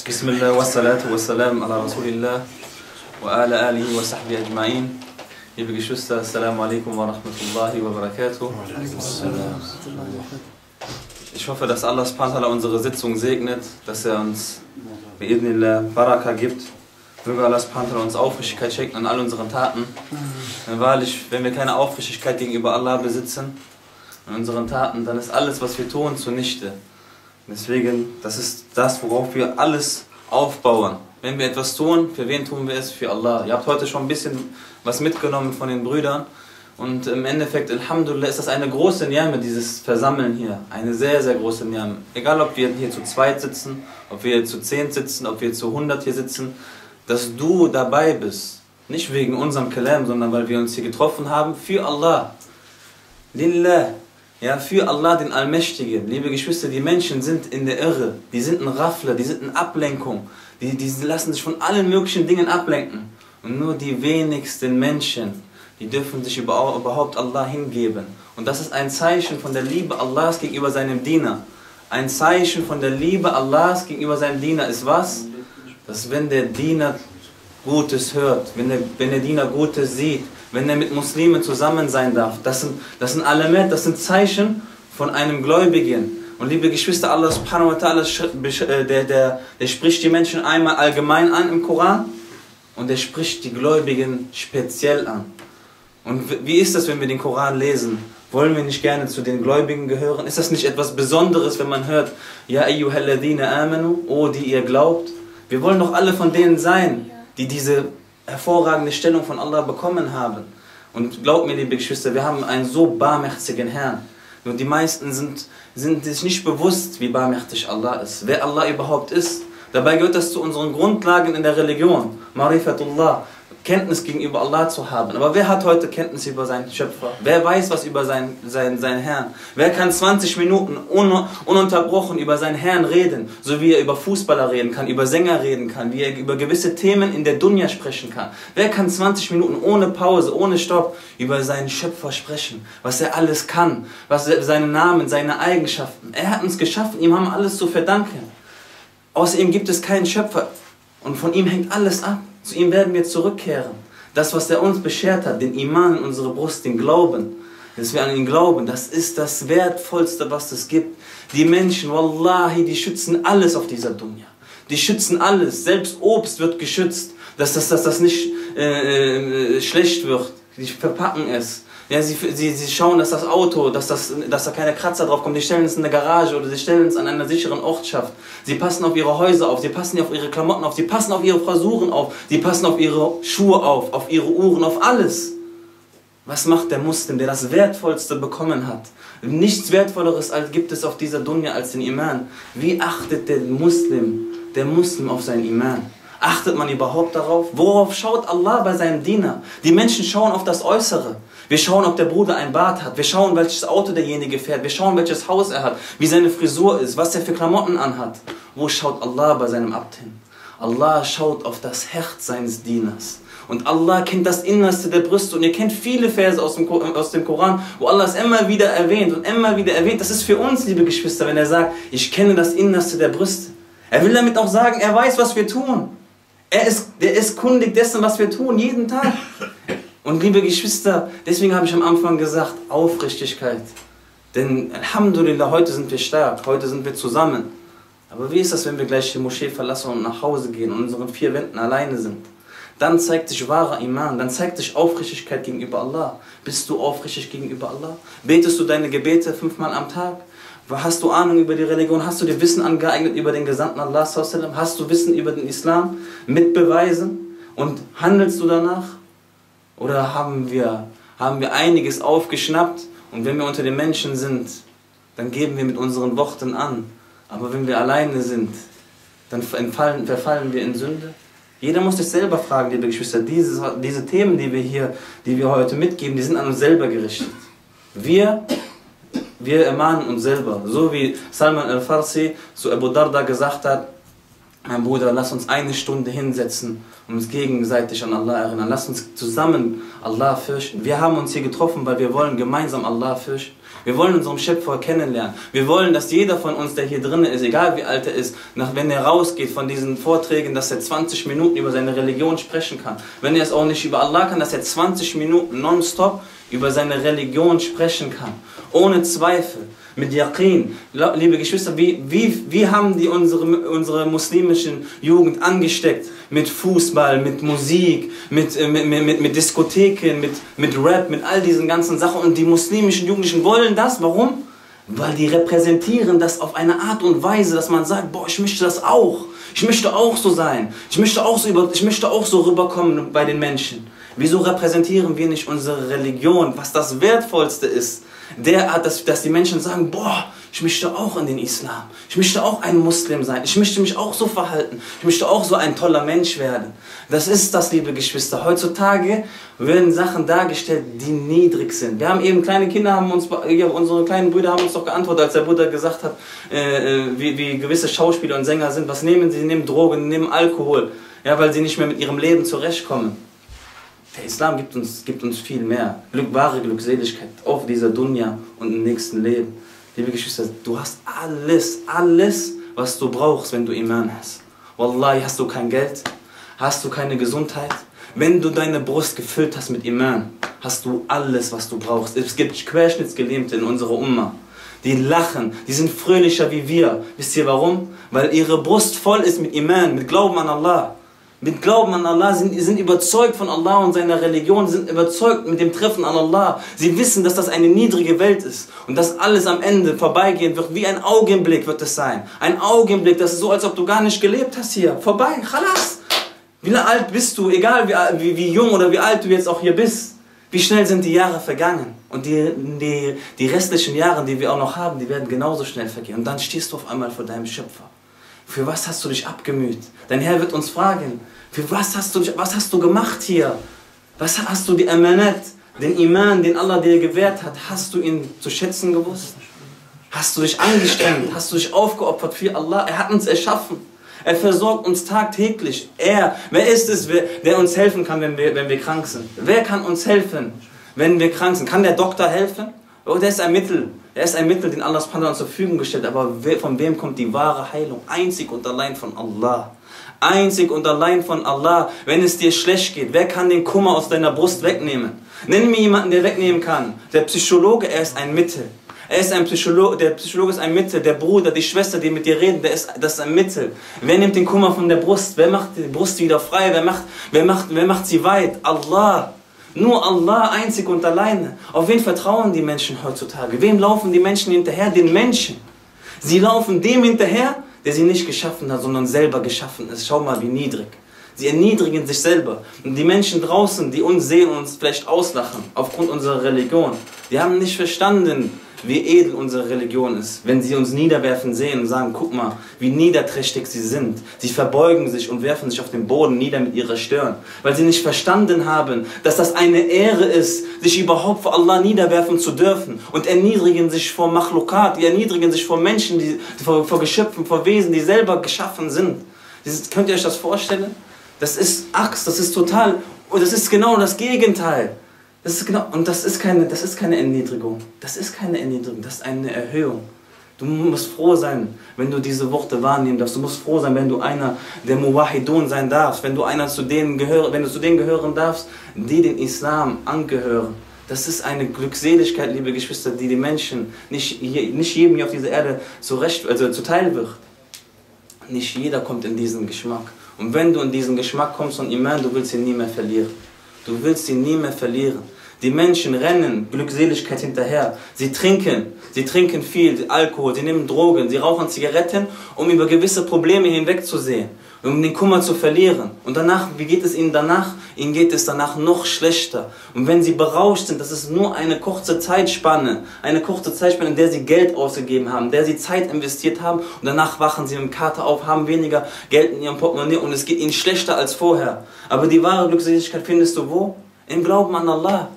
بسم الله والصلاة والسلام على رسول الله وعلى آله وصحبه أجمعين Liebe Geschwister, Assalamu alaikum wa rahmatullahi wa barakatuh. Ich hoffe, dass Allah subhanahu unsere Sitzung segnet, dass er uns bi'idnillah Baraka gibt. Möge Allah subhanahu uns Aufrichtigkeit schenken an all unseren Taten. Denn wahrlich, wenn wir keine Aufrichtigkeit gegenüber Allah besitzen, an unseren Taten, dann ist alles, was wir tun, zunichte. Deswegen, das ist das, worauf wir alles aufbauen. Wenn wir etwas tun, für wen tun wir es? Für Allah. Ihr habt heute schon ein bisschen was mitgenommen von den Brüdern. Und im Endeffekt, Alhamdulillah, ist das eine große Niame, dieses Versammeln hier. Eine sehr, sehr große Niame. Egal, ob wir hier zu zweit sitzen, ob wir zu zehn sitzen, ob wir zu hundert hier sitzen, dass du dabei bist. Nicht wegen unserem Kalam, sondern weil wir uns hier getroffen haben für Allah. Lillah. Ja, für Allah, den Allmächtigen. Liebe Geschwister, die Menschen sind in der Irre. Die sind ein Raffler, die sind in Ablenkung. Die, die lassen sich von allen möglichen Dingen ablenken. Und nur die wenigsten Menschen, die dürfen sich überhaupt Allah hingeben. Und das ist ein Zeichen von der Liebe Allahs gegenüber seinem Diener. Ein Zeichen von der Liebe Allahs gegenüber seinem Diener ist was? Dass wenn der Diener Gutes hört, wenn der, wenn der Diener Gutes sieht, wenn er mit Muslimen zusammen sein darf. Das sind, das sind Element, das sind Zeichen von einem Gläubigen. Und liebe Geschwister, Allah subhanahu wa ta'ala, der, der, der spricht die Menschen einmal allgemein an im Koran und er spricht die Gläubigen speziell an. Und wie ist das, wenn wir den Koran lesen? Wollen wir nicht gerne zu den Gläubigen gehören? Ist das nicht etwas Besonderes, wenn man hört, Ja ayyuhalladhina amanu, oh die ihr glaubt? Wir wollen doch alle von denen sein, die diese hervorragende Stellung von Allah bekommen haben. Und glaubt mir, liebe Geschwister, wir haben einen so barmherzigen Herrn. Nur die meisten sind, sind sich nicht bewusst, wie barmherzig Allah ist, wer Allah überhaupt ist. Dabei gehört das zu unseren Grundlagen in der Religion. Marifatullah, Kenntnis gegenüber Allah zu haben. Aber wer hat heute Kenntnis über seinen Schöpfer? Wer weiß was über seinen, seinen, seinen Herrn? Wer kann 20 Minuten un, ununterbrochen über seinen Herrn reden, so wie er über Fußballer reden kann, über Sänger reden kann, wie er über gewisse Themen in der Dunja sprechen kann? Wer kann 20 Minuten ohne Pause, ohne Stopp über seinen Schöpfer sprechen? Was er alles kann, was er, seine Namen, seine Eigenschaften. Er hat uns geschaffen, ihm haben alles zu verdanken. Außer ihm gibt es keinen Schöpfer und von ihm hängt alles ab. Zu ihm werden wir zurückkehren. Das, was er uns beschert hat, den Iman in unsere Brust, den Glauben, dass wir an ihn glauben, das ist das Wertvollste, was es gibt. Die Menschen, Wallahi, die schützen alles auf dieser Dunya. Die schützen alles. Selbst Obst wird geschützt, dass das, dass das nicht äh, äh, schlecht wird. Die verpacken es. Ja, sie, sie, sie schauen, dass das Auto, dass, das, dass da keine Kratzer drauf kommen. Die stellen es in der Garage oder sie stellen es an einer sicheren Ortschaft. Sie passen auf ihre Häuser auf, sie passen auf ihre Klamotten auf, sie passen auf ihre Frisuren auf, sie passen auf ihre Schuhe auf, auf ihre Uhren, auf alles. Was macht der Muslim, der das Wertvollste bekommen hat? Nichts Wertvolleres gibt es auf dieser Dunya als den Iman. Wie achtet der Muslim, der Muslim auf seinen Iman? Achtet man überhaupt darauf? Worauf schaut Allah bei seinem Diener? Die Menschen schauen auf das Äußere. Wir schauen, ob der Bruder ein Bart hat. Wir schauen, welches Auto derjenige fährt. Wir schauen, welches Haus er hat, wie seine Frisur ist, was er für Klamotten anhat. Wo schaut Allah bei seinem Abt hin? Allah schaut auf das Herz seines Dieners. Und Allah kennt das Innerste der Brüste. Und ihr kennt viele Verse aus dem, aus dem Koran, wo Allah es immer wieder erwähnt und immer wieder erwähnt. Das ist für uns, liebe Geschwister, wenn er sagt, ich kenne das Innerste der Brüste. Er will damit auch sagen, er weiß, was wir tun. Er ist, der ist kundig dessen, was wir tun, jeden Tag. Und liebe Geschwister, deswegen habe ich am Anfang gesagt, Aufrichtigkeit. Denn Alhamdulillah, heute sind wir stark, heute sind wir zusammen. Aber wie ist das, wenn wir gleich die Moschee verlassen und nach Hause gehen und unseren vier Wänden alleine sind? Dann zeigt sich wahrer Iman, dann zeigt sich Aufrichtigkeit gegenüber Allah. Bist du aufrichtig gegenüber Allah? Betest du deine Gebete fünfmal am Tag? Hast du Ahnung über die Religion? Hast du dir Wissen angeeignet über den Gesandten Allah? Hast du Wissen über den Islam mit Beweisen? Und handelst du danach? Oder haben wir, haben wir einiges aufgeschnappt und wenn wir unter den Menschen sind, dann geben wir mit unseren Worten an. Aber wenn wir alleine sind, dann entfallen, verfallen wir in Sünde. Jeder muss sich selber fragen, liebe Geschwister. Diese, diese Themen, die wir hier, die wir heute mitgeben, die sind an uns selber gerichtet. Wir, wir ermahnen uns selber. So wie Salman al-Farsi zu Abu Darda gesagt hat, mein Bruder, lass uns eine Stunde hinsetzen und uns gegenseitig an Allah erinnern. Lass uns zusammen Allah fürchten. Wir haben uns hier getroffen, weil wir wollen gemeinsam Allah fürchten. Wir wollen unseren Schöpfer kennenlernen. Wir wollen, dass jeder von uns, der hier drinnen ist, egal wie alt er ist, nach, wenn er rausgeht von diesen Vorträgen, dass er 20 Minuten über seine Religion sprechen kann. Wenn er es auch nicht über Allah kann, dass er 20 Minuten nonstop über seine Religion sprechen kann. Ohne Zweifel mit Yaqin. Liebe Geschwister, wie, wie, wie haben die unsere, unsere muslimischen Jugend angesteckt? Mit Fußball, mit Musik, mit, äh, mit, mit, mit Diskotheken, mit, mit Rap, mit all diesen ganzen Sachen. Und die muslimischen Jugendlichen wollen das. Warum? Weil die repräsentieren das auf eine Art und Weise, dass man sagt, boah, ich möchte das auch. Ich möchte auch so sein. Ich möchte auch so, über, ich möchte auch so rüberkommen bei den Menschen. Wieso repräsentieren wir nicht unsere Religion, was das Wertvollste ist? derart, dass, dass die Menschen sagen, boah, ich möchte auch in den Islam. Ich möchte auch ein Muslim sein. Ich möchte mich auch so verhalten. Ich möchte auch so ein toller Mensch werden. Das ist das, liebe Geschwister. Heutzutage werden Sachen dargestellt, die niedrig sind. Wir haben eben kleine Kinder, haben uns, ja, unsere kleinen Brüder haben uns doch geantwortet, als der Bruder gesagt hat, äh, äh, wie, wie gewisse Schauspieler und Sänger sind. Was nehmen sie? Sie nehmen Drogen, nehmen Alkohol. Ja, weil sie nicht mehr mit ihrem Leben zurechtkommen. Der Islam gibt uns, gibt uns viel mehr. Glück, wahre Glückseligkeit auf dieser Dunya und im nächsten Leben. Liebe Geschwister, du hast alles, alles, was du brauchst, wenn du Iman hast. Wallahi, hast du kein Geld, hast du keine Gesundheit. Wenn du deine Brust gefüllt hast mit Iman, hast du alles, was du brauchst. Es gibt Querschnittsgelähmte in unserer Umma. Die lachen, die sind fröhlicher wie wir. Wisst ihr warum? Weil ihre Brust voll ist mit Iman, mit Glauben an Allah mit Glauben an Allah, sind, sind überzeugt von Allah und seiner Religion, sind überzeugt mit dem Treffen an Allah. Sie wissen, dass das eine niedrige Welt ist und dass alles am Ende vorbeigehen wird. Wie ein Augenblick wird es sein. Ein Augenblick, das ist so, als ob du gar nicht gelebt hast hier. Vorbei, khalas. Wie alt bist du, egal wie, wie, wie jung oder wie alt du jetzt auch hier bist. Wie schnell sind die Jahre vergangen? Und die, die, die restlichen Jahre, die wir auch noch haben, die werden genauso schnell vergehen. Und dann stehst du auf einmal vor deinem Schöpfer. Für was hast du dich abgemüht? Dein Herr wird uns fragen, für was hast du, was hast du gemacht hier? Was hast du die Amanat, den Iman, den Allah dir gewährt hat, hast du ihn zu schätzen gewusst? Hast du dich angestrengt? Hast du dich aufgeopfert für Allah? Er hat uns erschaffen. Er versorgt uns tagtäglich. Er, wer ist es, der uns helfen kann, wenn wir, wenn wir krank sind? Wer kann uns helfen, wenn wir krank sind? Kann der Doktor helfen? Oh, der ist ein Mittel. Er ist ein Mittel, den Allah uns zur Verfügung gestellt. Aber von wem kommt die wahre Heilung? Einzig und allein von Allah einzig und allein von Allah, wenn es dir schlecht geht. Wer kann den Kummer aus deiner Brust wegnehmen? Nenn mir jemanden, der wegnehmen kann. Der Psychologe, er ist ein Mittel. Er ist ein Psychologe, der Psychologe ist ein Mittel. Der Bruder, die Schwester, die mit dir reden, der ist, das ist ein Mittel. Wer nimmt den Kummer von der Brust? Wer macht die Brust wieder frei? Wer macht, wer macht, wer macht sie weit? Allah. Nur Allah einzig und alleine. Auf wen vertrauen die Menschen heutzutage? Wem laufen die Menschen hinterher? Den Menschen. Sie laufen dem hinterher, der sie nicht geschaffen hat, sondern selber geschaffen ist. Schau mal, wie niedrig. Sie erniedrigen sich selber. Und die Menschen draußen, die uns sehen uns vielleicht auslachen, aufgrund unserer Religion, die haben nicht verstanden, wie edel unsere Religion ist. Wenn sie uns niederwerfen sehen und sagen, guck mal, wie niederträchtig sie sind. Sie verbeugen sich und werfen sich auf den Boden nieder mit ihrer Stirn. Weil sie nicht verstanden haben, dass das eine Ehre ist, sich überhaupt vor Allah niederwerfen zu dürfen. Und erniedrigen sich vor Machlukat, die erniedrigen sich vor Menschen, die, vor, vor Geschöpfen, vor Wesen, die selber geschaffen sind. Könnt ihr euch das vorstellen? Das ist Axt, das ist total, und das ist genau das Gegenteil. Das ist genau, und das ist, keine, das ist keine Erniedrigung. Das ist keine Erniedrigung, das ist eine Erhöhung. Du musst froh sein, wenn du diese Worte wahrnehmen darfst. Du musst froh sein, wenn du einer der Muwahidun sein darfst, wenn du einer zu denen gehör, wenn du zu denen gehören darfst, die den Islam angehören. Das ist eine Glückseligkeit, liebe Geschwister, die die Menschen nicht, nicht jedem hier auf dieser Erde zurecht, also zuteil wird. Nicht jeder kommt in diesen Geschmack. Und wenn du in diesen Geschmack kommst und Iman, du willst ihn nie mehr verlieren. Du willst ihn nie mehr verlieren. Die Menschen rennen Glückseligkeit hinterher. Sie trinken, sie trinken viel Alkohol, sie nehmen Drogen, sie rauchen Zigaretten, um über gewisse Probleme hinwegzusehen, um den Kummer zu verlieren. Und danach, wie geht es ihnen danach? Ihnen geht es danach noch schlechter. Und wenn sie berauscht sind, das ist nur eine kurze Zeitspanne, eine kurze Zeitspanne, in der sie Geld ausgegeben haben, in der sie Zeit investiert haben und danach wachen sie mit dem Kater auf, haben weniger Geld in ihrem Portemonnaie und es geht ihnen schlechter als vorher. Aber die wahre Glückseligkeit findest du wo? Im Glauben an Allah.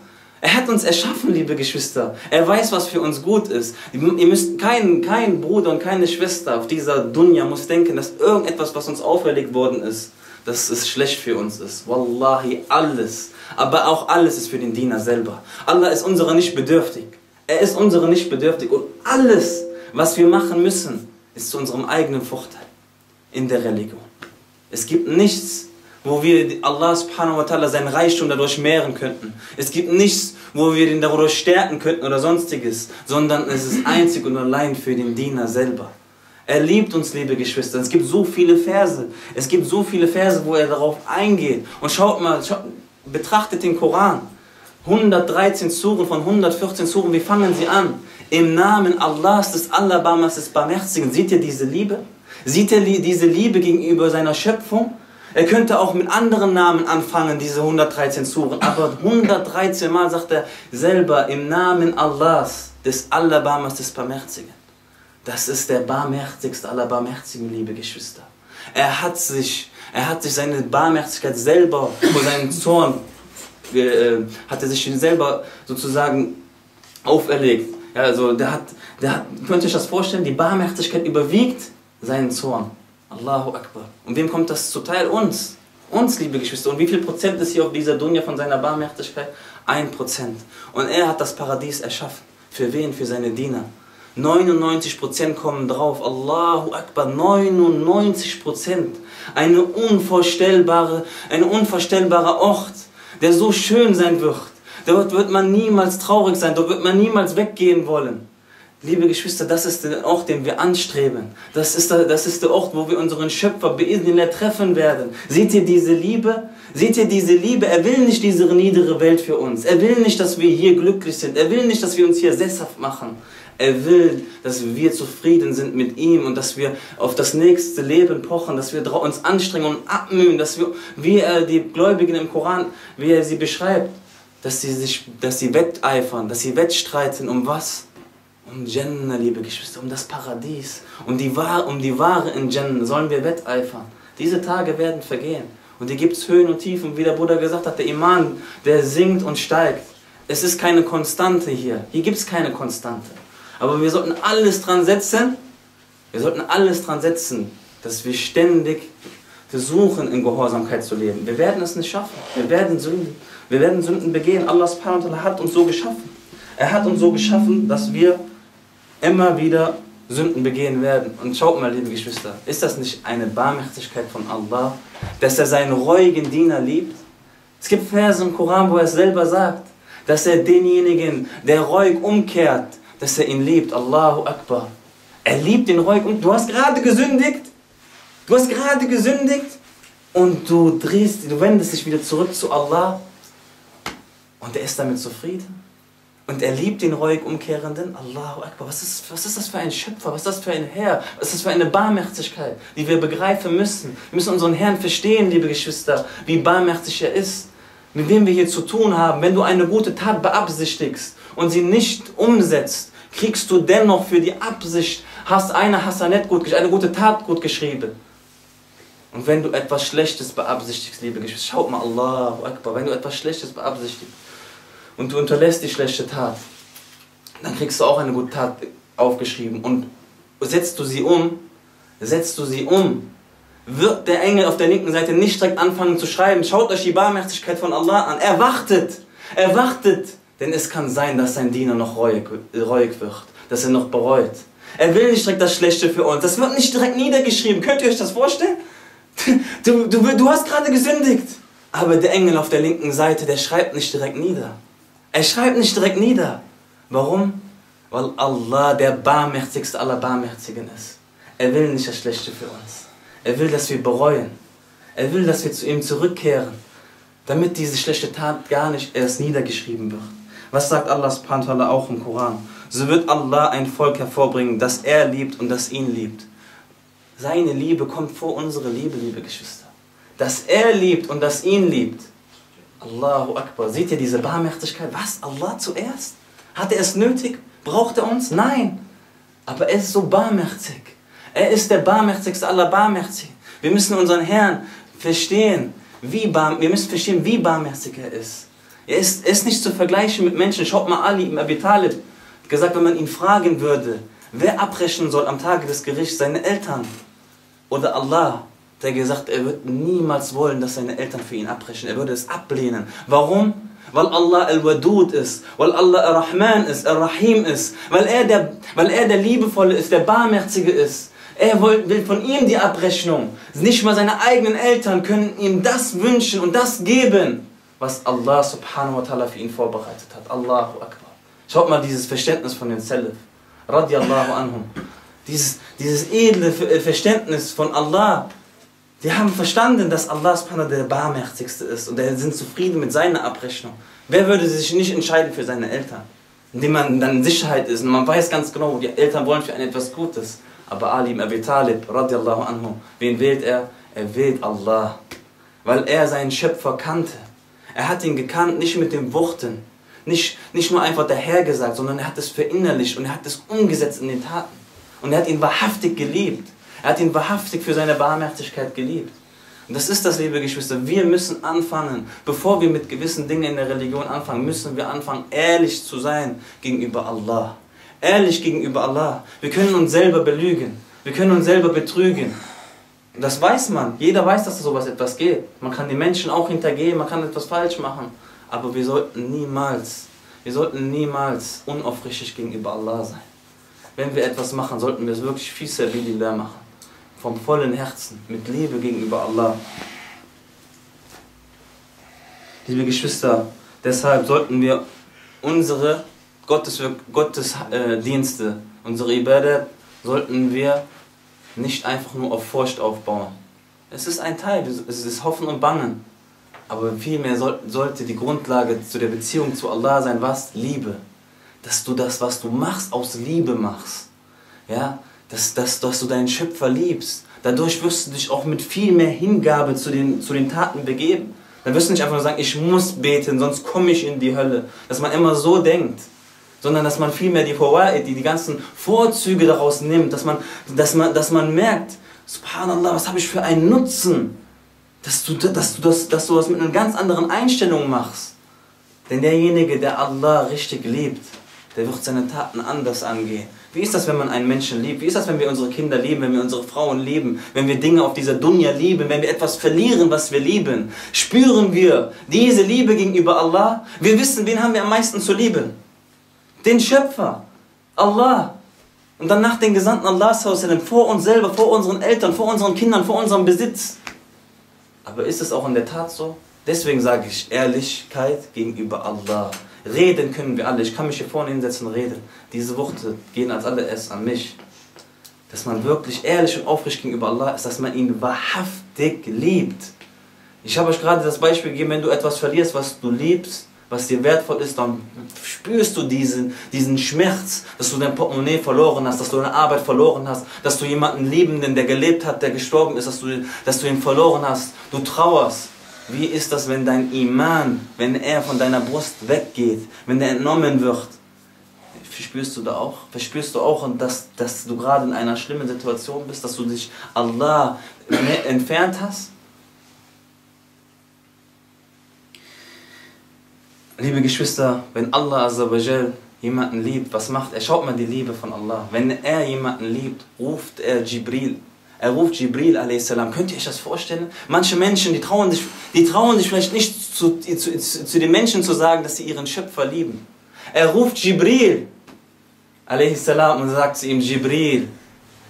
Er hat uns erschaffen, liebe Geschwister. Er weiß, was für uns gut ist. Ihr müsst kein, kein Bruder und keine Schwester auf dieser Dunja muss denken, dass irgendetwas, was uns auferlegt worden ist, dass es schlecht für uns ist. Wallahi, alles. Aber auch alles ist für den Diener selber. Allah ist unserer nicht bedürftig. Er ist unserer nicht bedürftig. Und alles, was wir machen müssen, ist zu unserem eigenen Vorteil in der Religion. Es gibt nichts, wo wir Allah subhanahu wa ta'ala seinen Reichtum dadurch mehren könnten. Es gibt nichts, wo wir ihn dadurch stärken könnten oder sonstiges, sondern es ist einzig und allein für den Diener selber. Er liebt uns, liebe Geschwister. Es gibt so viele Verse. Es gibt so viele Verse, wo er darauf eingeht. Und schaut mal, schaut, betrachtet den Koran. 113 Suren von 114 Suren, wie fangen sie an? Im Namen Allahs des Allerbarmers des Barmherzigen. Seht ihr diese Liebe? Sieht ihr diese Liebe gegenüber seiner Schöpfung? Er könnte auch mit anderen Namen anfangen, diese 113 Suren. Aber 113 Mal sagt er selber im Namen Allahs, des Allerbarmers, des Barmherzigen. Das ist der barmherzigste aller Barmherzigen, liebe Geschwister. Er hat sich, er hat sich seine Barmherzigkeit selber vor seinen Zorn, äh, hat er sich selber sozusagen auferlegt. Ja, also der hat, der hat, könnt ihr euch das vorstellen, die Barmherzigkeit überwiegt seinen Zorn. Allahu Akbar. Und wem kommt das zuteil? Uns. Uns, liebe Geschwister. Und wie viel Prozent ist hier auf dieser Dunja von seiner Barmherzigkeit? Ein Prozent. Und er hat das Paradies erschaffen. Für wen? Für seine Diener. 99 Prozent kommen drauf. Allahu Akbar. 99%. Prozent. Eine unvorstellbare, ein unvorstellbarer Ort, der so schön sein wird. Dort wird man niemals traurig sein. Dort wird man niemals weggehen wollen. Liebe Geschwister, das ist der Ort, den wir anstreben. Das ist der, das ist der Ort, wo wir unseren Schöpfer Beiznillah treffen werden. Seht ihr diese Liebe? Seht ihr diese Liebe? Er will nicht diese niedere Welt für uns. Er will nicht, dass wir hier glücklich sind. Er will nicht, dass wir uns hier sesshaft machen. Er will, dass wir zufrieden sind mit ihm und dass wir auf das nächste Leben pochen, dass wir uns anstrengen und abmühen, dass wir, wie er die Gläubigen im Koran, wie er sie beschreibt, dass sie, sich, dass sie wetteifern, dass sie wettstreiten, um was? Um Jannah, liebe Geschwister, um das Paradies, um die, Ware, um die Ware in Jannah sollen wir wetteifern. Diese Tage werden vergehen. Und hier gibt es Höhen und Tiefen, wie der Bruder gesagt hat, der Iman, der sinkt und steigt. Es ist keine Konstante hier. Hier gibt es keine Konstante. Aber wir sollten alles dran setzen, wir sollten alles dran setzen, dass wir ständig versuchen, in Gehorsamkeit zu leben. Wir werden es nicht schaffen. Wir werden Sünden, wir werden Sünden begehen. Allah hat uns so geschaffen. Er hat uns so geschaffen, dass wir immer wieder Sünden begehen werden. Und schaut mal, liebe Geschwister, ist das nicht eine Barmherzigkeit von Allah, dass er seinen ruhigen Diener liebt? Es gibt Verse im Koran, wo er es selber sagt, dass er denjenigen, der ruhig umkehrt, dass er ihn liebt. Allahu Akbar. Er liebt den ruhig um. Du hast gerade gesündigt. Du hast gerade gesündigt. Und du drehst, du wendest dich wieder zurück zu Allah. Und er ist damit zufrieden. Und er liebt den ruhig Umkehrenden. Allahu Akbar. Was ist, was ist das für ein Schöpfer? Was ist das für ein Herr? Was ist das für eine Barmherzigkeit, die wir begreifen müssen? Wir müssen unseren Herrn verstehen, liebe Geschwister, wie barmherzig er ist. Mit wem wir hier zu tun haben. Wenn du eine gute Tat beabsichtigst und sie nicht umsetzt, kriegst du dennoch für die Absicht, hast eine Hasanet gut eine gute Tat gut geschrieben. Und wenn du etwas Schlechtes beabsichtigst, liebe Geschwister, schaut mal, Allahu Akbar, wenn du etwas Schlechtes beabsichtigst, und du unterlässt die schlechte Tat, dann kriegst du auch eine gute Tat aufgeschrieben. Und setzt du sie um, setzt du sie um, wird der Engel auf der linken Seite nicht direkt anfangen zu schreiben, schaut euch die Barmherzigkeit von Allah an. Er wartet, er wartet. Denn es kann sein, dass sein Diener noch reuig, reuig wird, dass er noch bereut. Er will nicht direkt das Schlechte für uns. Das wird nicht direkt niedergeschrieben. Könnt ihr euch das vorstellen? Du, du, du hast gerade gesündigt. Aber der Engel auf der linken Seite, der schreibt nicht direkt nieder. Er schreibt nicht direkt nieder. Warum? Weil Allah der barmherzigste aller Barmherzigen ist. Er will nicht das Schlechte für uns. Er will, dass wir bereuen. Er will, dass wir zu ihm zurückkehren, damit diese schlechte Tat gar nicht erst niedergeschrieben wird. Was sagt Allah subhanahu auch im Koran? So wird Allah ein Volk hervorbringen, das er liebt und das ihn liebt. Seine Liebe kommt vor unsere Liebe, liebe Geschwister. Dass er liebt und das ihn liebt. Allahu Akbar. Seht ihr diese Barmherzigkeit? Was? Allah zuerst? Hat er es nötig? Braucht er uns? Nein. Aber er ist so barmherzig. Er ist der barmherzigste aller Barmherzigen. Wir müssen unseren Herrn verstehen, wie bar, wir müssen verstehen, wie barmherzig er ist. Er ist, ist nicht zu vergleichen mit Menschen. Schaut mal Ali im Abi Talib. Gesagt, wenn man ihn fragen würde, wer abrechnen soll am Tage des Gerichts, seine Eltern oder Allah, der gesagt, er wird niemals wollen, dass seine Eltern für ihn abrechnen. Er würde es ablehnen. Warum? Weil Allah Al-Wadud ist, weil Allah Ar-Rahman ist, Ar-Rahim ist, weil er, der, weil er der Liebevolle ist, der Barmherzige ist. Er will von ihm die Abrechnung. Nicht mal seine eigenen Eltern können ihm das wünschen und das geben, was Allah subhanahu wa ta'ala für ihn vorbereitet hat. Allahu Akbar. Schaut mal dieses Verständnis von den Salaf. Radiallahu anhum. Dieses, dieses edle Verständnis von Allah. Die haben verstanden, dass Allah subhanahu der Barmherzigste ist und sind zufrieden mit seiner Abrechnung. Wer würde sich nicht entscheiden für seine Eltern? Indem man dann in Sicherheit ist und man weiß ganz genau, die Eltern wollen für einen etwas Gutes. Aber Ali ibn Abi Talib, radiallahu anhu, wen wählt er? Er wählt Allah. Weil er seinen Schöpfer kannte. Er hat ihn gekannt, nicht mit den Worten, nicht, nicht nur einfach dahergesagt, sondern er hat es verinnerlicht und er hat es umgesetzt in den Taten. Und er hat ihn wahrhaftig geliebt. Er hat ihn wahrhaftig für seine Barmherzigkeit geliebt. Und das ist das, liebe Geschwister. Wir müssen anfangen, bevor wir mit gewissen Dingen in der Religion anfangen, müssen wir anfangen, ehrlich zu sein gegenüber Allah. Ehrlich gegenüber Allah. Wir können uns selber belügen. Wir können uns selber betrügen. Das weiß man. Jeder weiß, dass sowas etwas geht. Man kann die Menschen auch hintergehen, man kann etwas falsch machen. Aber wir sollten niemals, wir sollten niemals unaufrichtig gegenüber Allah sein. Wenn wir etwas machen, sollten wir es wirklich viel sabilillah machen. Vom vollen Herzen, mit Liebe gegenüber Allah. Liebe Geschwister, deshalb sollten wir unsere Gottes, Gottesdienste, äh, unsere Ibadat, sollten wir nicht einfach nur auf Furcht aufbauen. Es ist ein Teil, es ist Hoffen und Bangen. Aber vielmehr soll, sollte die Grundlage zu der Beziehung zu Allah sein, was? Liebe. Dass du das, was du machst, aus Liebe machst. Ja? Dass, dass, dass du deinen Schöpfer liebst. Dadurch wirst du dich auch mit viel mehr Hingabe zu den, zu den Taten begeben. Dann wirst du nicht einfach nur sagen, ich muss beten, sonst komme ich in die Hölle. Dass man immer so denkt sondern dass man vielmehr die die, die ganzen Vorzüge daraus nimmt, dass man, dass man, dass man merkt, Subhanallah, was habe ich für einen Nutzen, dass du, dass, du das, dass du das mit einer ganz anderen Einstellung machst. Denn derjenige, der Allah richtig liebt, der wird seine Taten anders angehen. Wie ist das, wenn man einen Menschen liebt? Wie ist das, wenn wir unsere Kinder lieben, wenn wir unsere Frauen lieben, wenn wir Dinge auf dieser Dunya lieben, wenn wir etwas verlieren, was wir lieben? Spüren wir diese Liebe gegenüber Allah? Wir wissen, wen haben wir am meisten zu lieben? den Schöpfer, Allah. Und danach den Gesandten Allah vor uns selber, vor unseren Eltern, vor unseren Kindern, vor unserem Besitz. Aber ist es auch in der Tat so? Deswegen sage ich Ehrlichkeit gegenüber Allah. Reden können wir alle. Ich kann mich hier vorne hinsetzen und reden. Diese Worte gehen als allererstes an mich. Dass man wirklich ehrlich und aufrichtig gegenüber Allah ist, dass man ihn wahrhaftig liebt. Ich habe euch gerade das Beispiel gegeben, wenn du etwas verlierst, was du liebst, was dir wertvoll ist, dann spürst du diesen, diesen Schmerz, dass du dein Portemonnaie verloren hast, dass du deine Arbeit verloren hast, dass du jemanden Liebenden, der gelebt hat, der gestorben ist, dass du, dass du ihn verloren hast. Du trauerst. Wie ist das, wenn dein Iman, wenn er von deiner Brust weggeht, wenn er entnommen wird? Verspürst du da auch? Verspürst du auch, dass, dass du gerade in einer schlimmen Situation bist, dass du dich Allah entfernt hast? Liebe Geschwister, wenn Allah Azzawajal jemanden liebt, was macht er? Schaut mal die Liebe von Allah. Wenn er jemanden liebt, ruft er Jibril. Er ruft Jibril a.s. Könnt ihr euch das vorstellen? Manche Menschen, die trauen sich, die trauen sich vielleicht nicht zu, zu, zu den Menschen zu sagen, dass sie ihren Schöpfer lieben. Er ruft Jibril a.s. und sagt zu ihm, Jibril,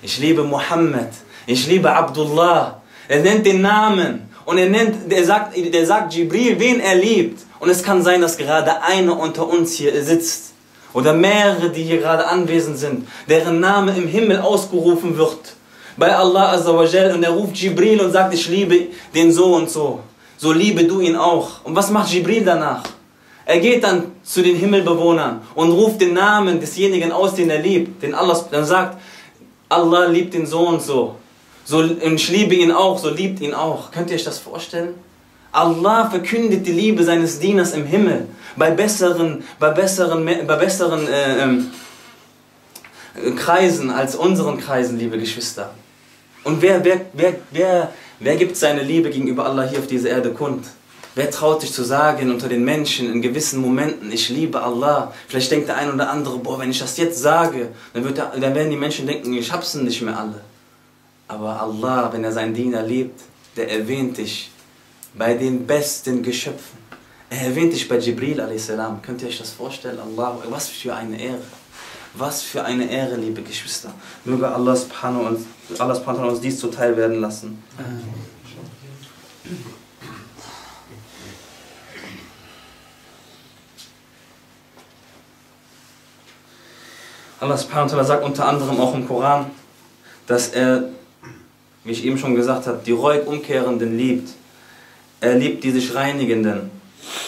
ich liebe Muhammad, ich liebe Abdullah. Er nennt den Namen und er, nennt, der, sagt, der sagt Jibril, wen er liebt. Und es kann sein, dass gerade einer unter uns hier sitzt oder mehrere, die hier gerade anwesend sind, deren Name im Himmel ausgerufen wird bei Allah Azzawajal und er ruft Jibril und sagt, ich liebe den so und so. So liebe du ihn auch. Und was macht Jibril danach? Er geht dann zu den Himmelbewohnern und ruft den Namen desjenigen aus, den er liebt, den Allah dann sagt, Allah liebt den so und so. So, und ich liebe ihn auch, so liebt ihn auch. Könnt ihr euch das vorstellen? Allah verkündet die Liebe seines Dieners im Himmel. Bei besseren, bei besseren, bei besseren äh, ähm, Kreisen als unseren Kreisen, liebe Geschwister. Und wer, wer, wer, wer, wer gibt seine Liebe gegenüber Allah hier auf dieser Erde kund? Wer traut sich zu sagen unter den Menschen in gewissen Momenten, ich liebe Allah? Vielleicht denkt der ein oder andere, boah, wenn ich das jetzt sage, dann, wird der, dann werden die Menschen denken, ich hab's nicht mehr alle. Aber Allah, wenn er seinen Diener liebt, der erwähnt dich bei den besten Geschöpfen. Er erwähnt dich bei Jibril a.s. Könnt ihr euch das vorstellen? Allah, was für eine Ehre. Was für eine Ehre, liebe Geschwister. Möge Allah subhanahu uns, Allah subhanahu uns dies zuteil werden lassen. Allah subhanahu sagt unter anderem auch im Koran, dass er, wie ich eben schon gesagt habe, die reuig Umkehrenden liebt. Er liebt die sich Reinigenden.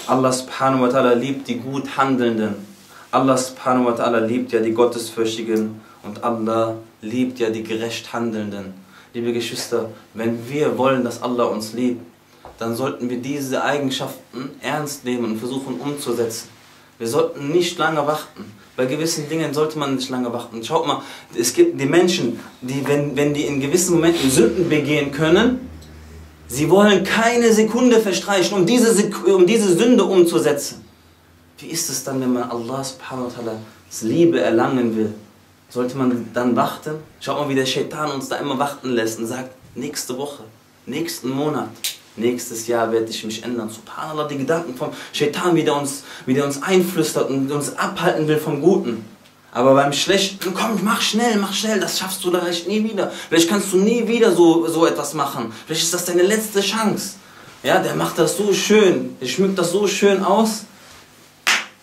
Allah subhanahu liebt die gut Handelnden. Allah subhanahu liebt ja die Gottesfürchtigen und Allah liebt ja die gerecht Handelnden. Liebe Geschwister, wenn wir wollen, dass Allah uns liebt, dann sollten wir diese Eigenschaften ernst nehmen und versuchen umzusetzen. Wir sollten nicht lange warten. Bei gewissen Dingen sollte man nicht lange warten. Schaut mal, es gibt die Menschen, die, wenn, wenn die in gewissen Momenten Sünden begehen können, sie wollen keine Sekunde verstreichen, um diese, um diese Sünde umzusetzen. Wie ist es dann, wenn man Allah subhanahu wa ta'ala's Liebe erlangen will? Sollte man dann warten? Schaut mal, wie der Shaitan uns da immer warten lässt und sagt, nächste Woche, nächsten Monat, nächstes Jahr werde ich mich ändern. Subhanallah, die Gedanken vom Shaitan, wie der uns, wie der uns einflüstert und uns abhalten will vom Guten. Aber beim Schlechten, komm, mach schnell, mach schnell, das schaffst du vielleicht nie wieder. Vielleicht kannst du nie wieder so, so etwas machen. Vielleicht ist das deine letzte Chance. Ja, der macht das so schön, der schmückt das so schön aus.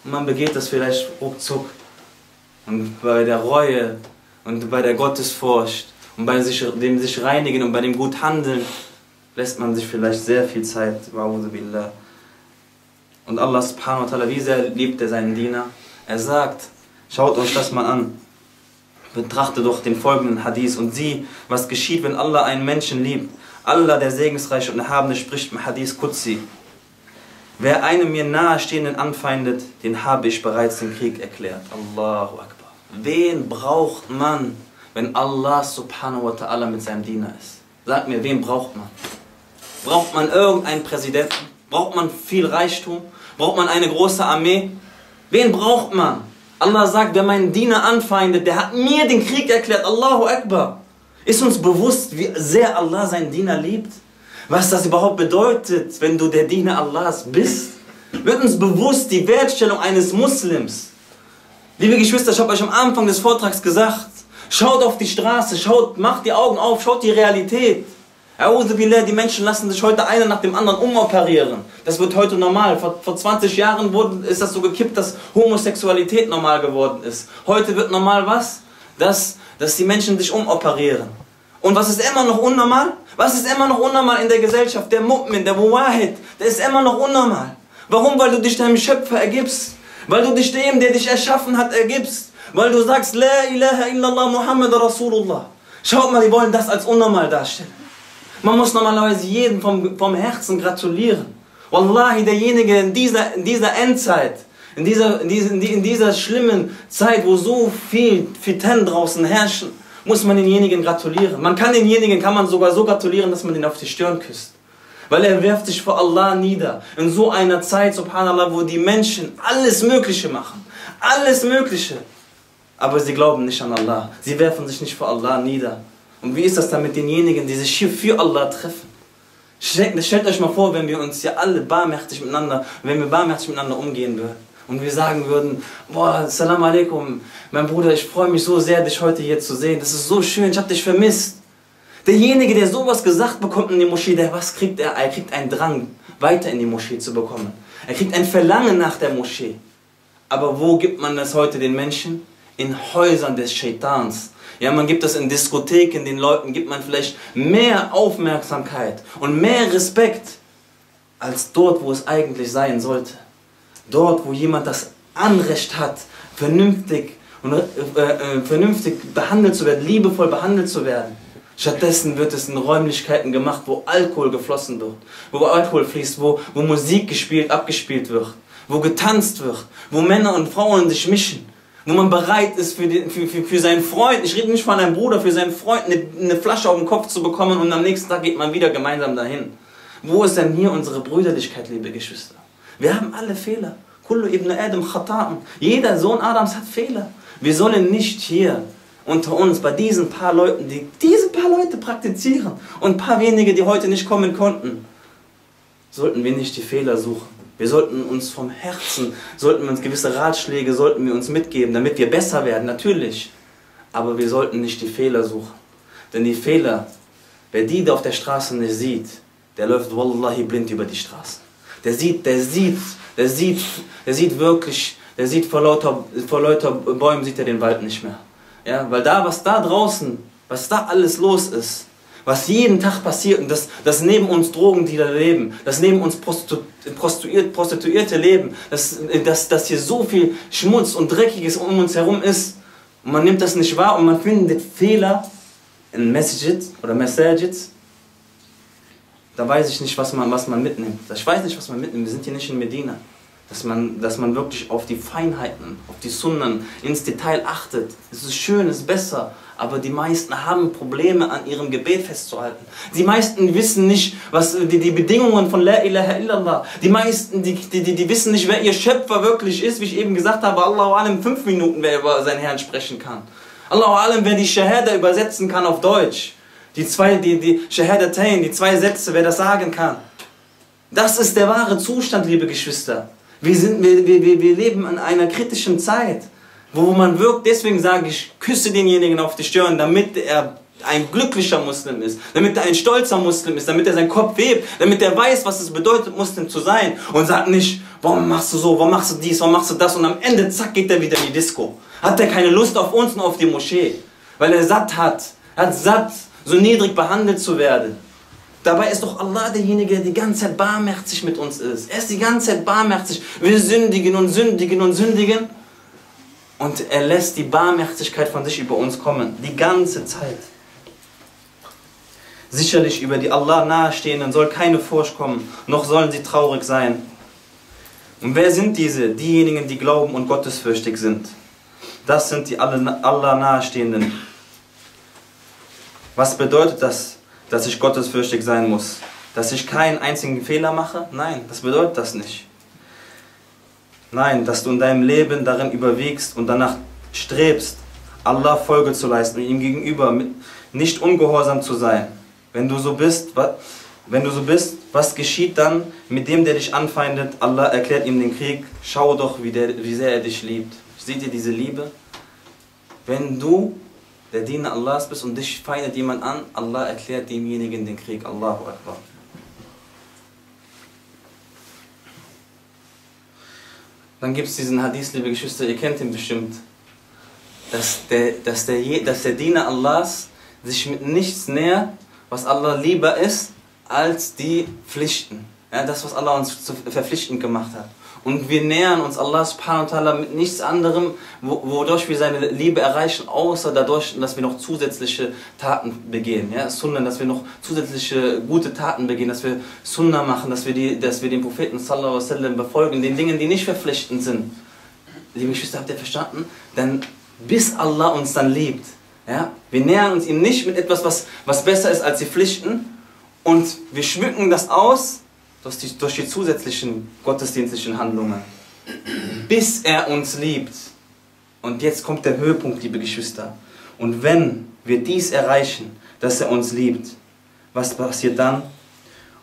Und man begeht das vielleicht ruckzuck. Und bei der Reue und bei der Gottesfurcht und bei sich, dem sich reinigen und bei dem gut handeln, lässt man sich vielleicht sehr viel Zeit. Und Allah subhanahu wa ta'ala, wie sehr liebt er seinen Diener? Er sagt, schaut euch das mal an. Betrachte doch den folgenden Hadith und sieh, was geschieht, wenn Allah einen Menschen liebt. Allah, der Segensreiche und Erhabene, spricht im Hadith Qudsi. Wer einem mir nahestehenden anfeindet, den habe ich bereits den Krieg erklärt. Allahu Akbar. Wen braucht man, wenn Allah subhanahu wa ta'ala mit seinem Diener ist? Sag mir, wen braucht man? Braucht man irgendeinen Präsidenten? Braucht man viel Reichtum? Braucht man eine große Armee? Wen braucht man? Allah sagt, wer meinen Diener anfeindet, der hat mir den Krieg erklärt. Allahu Akbar. Ist uns bewusst, wie sehr Allah seinen Diener liebt? Was das überhaupt bedeutet, wenn du der Diener Allahs bist? Wird uns bewusst die Wertstellung eines Muslims? Liebe Geschwister, ich habe euch am Anfang des Vortrags gesagt, schaut auf die Straße, schaut, macht die Augen auf, schaut die Realität. Die Menschen lassen sich heute einer nach dem anderen umoperieren. Das wird heute normal. Vor, vor 20 Jahren wurde, ist das so gekippt, dass Homosexualität normal geworden ist. Heute wird normal was? Dass, dass die Menschen sich umoperieren. Und was ist immer noch unnormal? Was ist immer noch unnormal in der Gesellschaft? Der Mu'min, der Muwahid, der ist immer noch unnormal. Warum? Weil du dich deinem Schöpfer ergibst. Weil du dich dem, der dich erschaffen hat, ergibst. Weil du sagst, La ilaha illallah Muhammad Rasulullah. Schaut mal, die wollen das als unnormal darstellen. Man muss normalerweise jeden vom, vom Herzen gratulieren. Wallahi, derjenige in dieser, in dieser Endzeit, in dieser, in, dieser, in dieser schlimmen Zeit, wo so viel Fiten draußen herrschen, muss man denjenigen gratulieren. Man kann denjenigen, kann man sogar so gratulieren, dass man ihn auf die Stirn küsst. Weil er werft sich vor Allah nieder. In so einer Zeit, subhanallah, wo die Menschen alles Mögliche machen. Alles Mögliche. Aber sie glauben nicht an Allah. Sie werfen sich nicht vor Allah nieder. Und wie ist das dann mit denjenigen, die sich hier für Allah treffen? Stellt euch mal vor, wenn wir uns ja alle barmherzig miteinander, wenn wir barmherzig miteinander umgehen würden. Und wir sagen würden, boah, Salam alaikum, mein Bruder, ich freue mich so sehr, dich heute hier zu sehen. Das ist so schön, ich habe dich vermisst. Derjenige, der sowas gesagt bekommt in die Moschee, der was kriegt er? Er kriegt einen Drang, weiter in die Moschee zu bekommen. Er kriegt ein Verlangen nach der Moschee. Aber wo gibt man das heute den Menschen? In Häusern des Shaitans. Ja, man gibt das in Diskotheken, den Leuten gibt man vielleicht mehr Aufmerksamkeit und mehr Respekt als dort, wo es eigentlich sein sollte. Dort, wo jemand das Anrecht hat, vernünftig, und, äh, äh, vernünftig behandelt zu werden, liebevoll behandelt zu werden. Stattdessen wird es in Räumlichkeiten gemacht, wo Alkohol geflossen wird, wo Alkohol fließt, wo, wo Musik gespielt, abgespielt wird, wo getanzt wird, wo Männer und Frauen sich mischen, wo man bereit ist für, den, für, für, für seinen Freund, ich rede nicht von einem Bruder, für seinen Freund eine, eine Flasche auf den Kopf zu bekommen und am nächsten Tag geht man wieder gemeinsam dahin. Wo ist denn hier unsere Brüderlichkeit, liebe Geschwister? Wir haben alle Fehler. Kullu ibn Adam khata'un. Jeder Sohn Adams hat Fehler. Wir sollen nicht hier unter uns, bei diesen paar Leuten, die diese paar Leute praktizieren und paar wenige, die heute nicht kommen konnten, sollten wir nicht die Fehler suchen. Wir sollten uns vom Herzen, sollten wir uns gewisse Ratschläge, sollten wir uns mitgeben, damit wir besser werden, natürlich. Aber wir sollten nicht die Fehler suchen. Denn die Fehler, wer die da auf der Straße nicht sieht, der läuft wallahi blind über die Straße. Der sieht, der sieht, der sieht, der sieht wirklich, der sieht vor lauter, vor lauter Bäumen sieht er den Wald nicht mehr. Ja, weil da, was da draußen, was da alles los ist, was jeden Tag passiert und das, das neben uns Drogendealer leben, das neben uns Prostituierte, Prostituierte leben, dass, dass, dass hier so viel Schmutz und Dreckiges um uns herum ist und man nimmt das nicht wahr und man findet Fehler in Messages oder Messages, da weiß ich nicht, was man, was man mitnimmt. Ich weiß nicht, was man mitnimmt. Wir sind hier nicht in Medina. Dass man, dass man wirklich auf die Feinheiten, auf die Sunnan ins Detail achtet. Es ist schön, es ist besser. Aber die meisten haben Probleme an ihrem Gebet festzuhalten. Die meisten wissen nicht, was die, die Bedingungen von La ilaha illallah. Die meisten, die, die, die wissen nicht, wer ihr Schöpfer wirklich ist. Wie ich eben gesagt habe, Allahu alam fünf Minuten, wer über seinen Herrn sprechen kann. Allahu alam, wer die Shahada übersetzen kann auf Deutsch. Die zwei, die, die Shahadatain, die zwei Sätze, wer das sagen kann. Das ist der wahre Zustand, liebe Geschwister. Wir, sind, wir, wir, wir leben in einer kritischen Zeit, wo man wirkt, deswegen sage ich, küsse denjenigen auf die Stirn, damit er ein glücklicher Muslim ist, damit er ein stolzer Muslim ist, damit er seinen Kopf hebt, damit er weiß, was es bedeutet, Muslim zu sein und sagt nicht, warum machst du so, warum machst du dies, warum machst du das und am Ende, zack, geht er wieder in die Disco. Hat er keine Lust auf uns und auf die Moschee, weil er satt hat, er hat satt, so niedrig behandelt zu werden. Dabei ist doch Allah derjenige, der die ganze Zeit barmherzig mit uns ist. Er ist die ganze Zeit barmherzig. Wir sündigen und sündigen und sündigen. Und er lässt die Barmherzigkeit von sich über uns kommen. Die ganze Zeit. Sicherlich über die Allah nahestehenden soll keine Furcht kommen, noch sollen sie traurig sein. Und wer sind diese? Diejenigen, die glauben und gottesfürchtig sind. Das sind die Allah nahestehenden. Was bedeutet das, dass ich gottesfürchtig sein muss? Dass ich keinen einzigen Fehler mache? Nein, das bedeutet das nicht. Nein, dass du in deinem Leben darin überwiegst und danach strebst, Allah Folge zu leisten und ihm gegenüber nicht ungehorsam zu sein. Wenn du so bist, wenn du so bist, was geschieht dann mit dem, der dich anfeindet? Allah erklärt ihm den Krieg. Schau doch, wie, der, wie sehr er dich liebt. Seht ihr diese Liebe? Wenn du der Diener Allahs bist und dich feindet jemand an, Allah erklärt demjenigen den Krieg. Allahu Akbar. Dann gibt es diesen Hadith, liebe Geschwister, ihr kennt ihn bestimmt, dass der, dass, der, dass der Diener Allahs sich mit nichts nähert, was Allah lieber ist, als die Pflichten. Ja, das, was Allah uns verpflichtend gemacht hat. Und wir nähern uns Allah subhanahu wa ta'ala mit nichts anderem, wodurch wir seine Liebe erreichen, außer dadurch, dass wir noch zusätzliche Taten begehen. Ja? Sunnah, dass wir noch zusätzliche gute Taten begehen, dass wir Sunnah machen, dass wir, die, dass wir den Propheten sallallahu alaihi wasallam befolgen, den Dingen, die nicht verpflichtend sind. Liebe Geschwister, habt ihr verstanden? Denn bis Allah uns dann liebt, ja? wir nähern uns ihm nicht mit etwas, was, was besser ist als die Pflichten und wir schmücken das aus durch die, durch die zusätzlichen gottesdienstlichen Handlungen, bis er uns liebt. Und jetzt kommt der Höhepunkt, liebe Geschwister. Und wenn wir dies erreichen, dass er uns liebt, was passiert dann?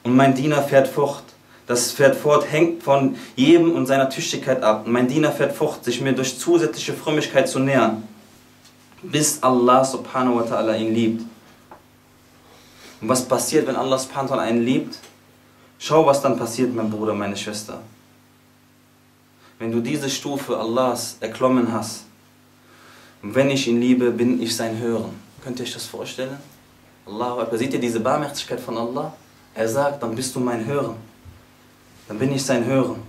Und mein Diener fährt fort. Das fährt fort, hängt von jedem und seiner Tüchtigkeit ab. Und mein Diener fährt fort, sich mir durch zusätzliche Frömmigkeit zu nähern, bis Allah subhanahu wa ta'ala ihn liebt. Und was passiert, wenn Allah subhanahu wa ta'ala einen liebt? Schau, was dann passiert, mein Bruder, meine Schwester. Wenn du diese Stufe Allahs erklommen hast, und wenn ich ihn liebe, bin ich sein Hören. Könnt ihr euch das vorstellen? Allah, seht ihr diese Barmherzigkeit von Allah? Er sagt, dann bist du mein Hören. Dann bin ich sein Hören.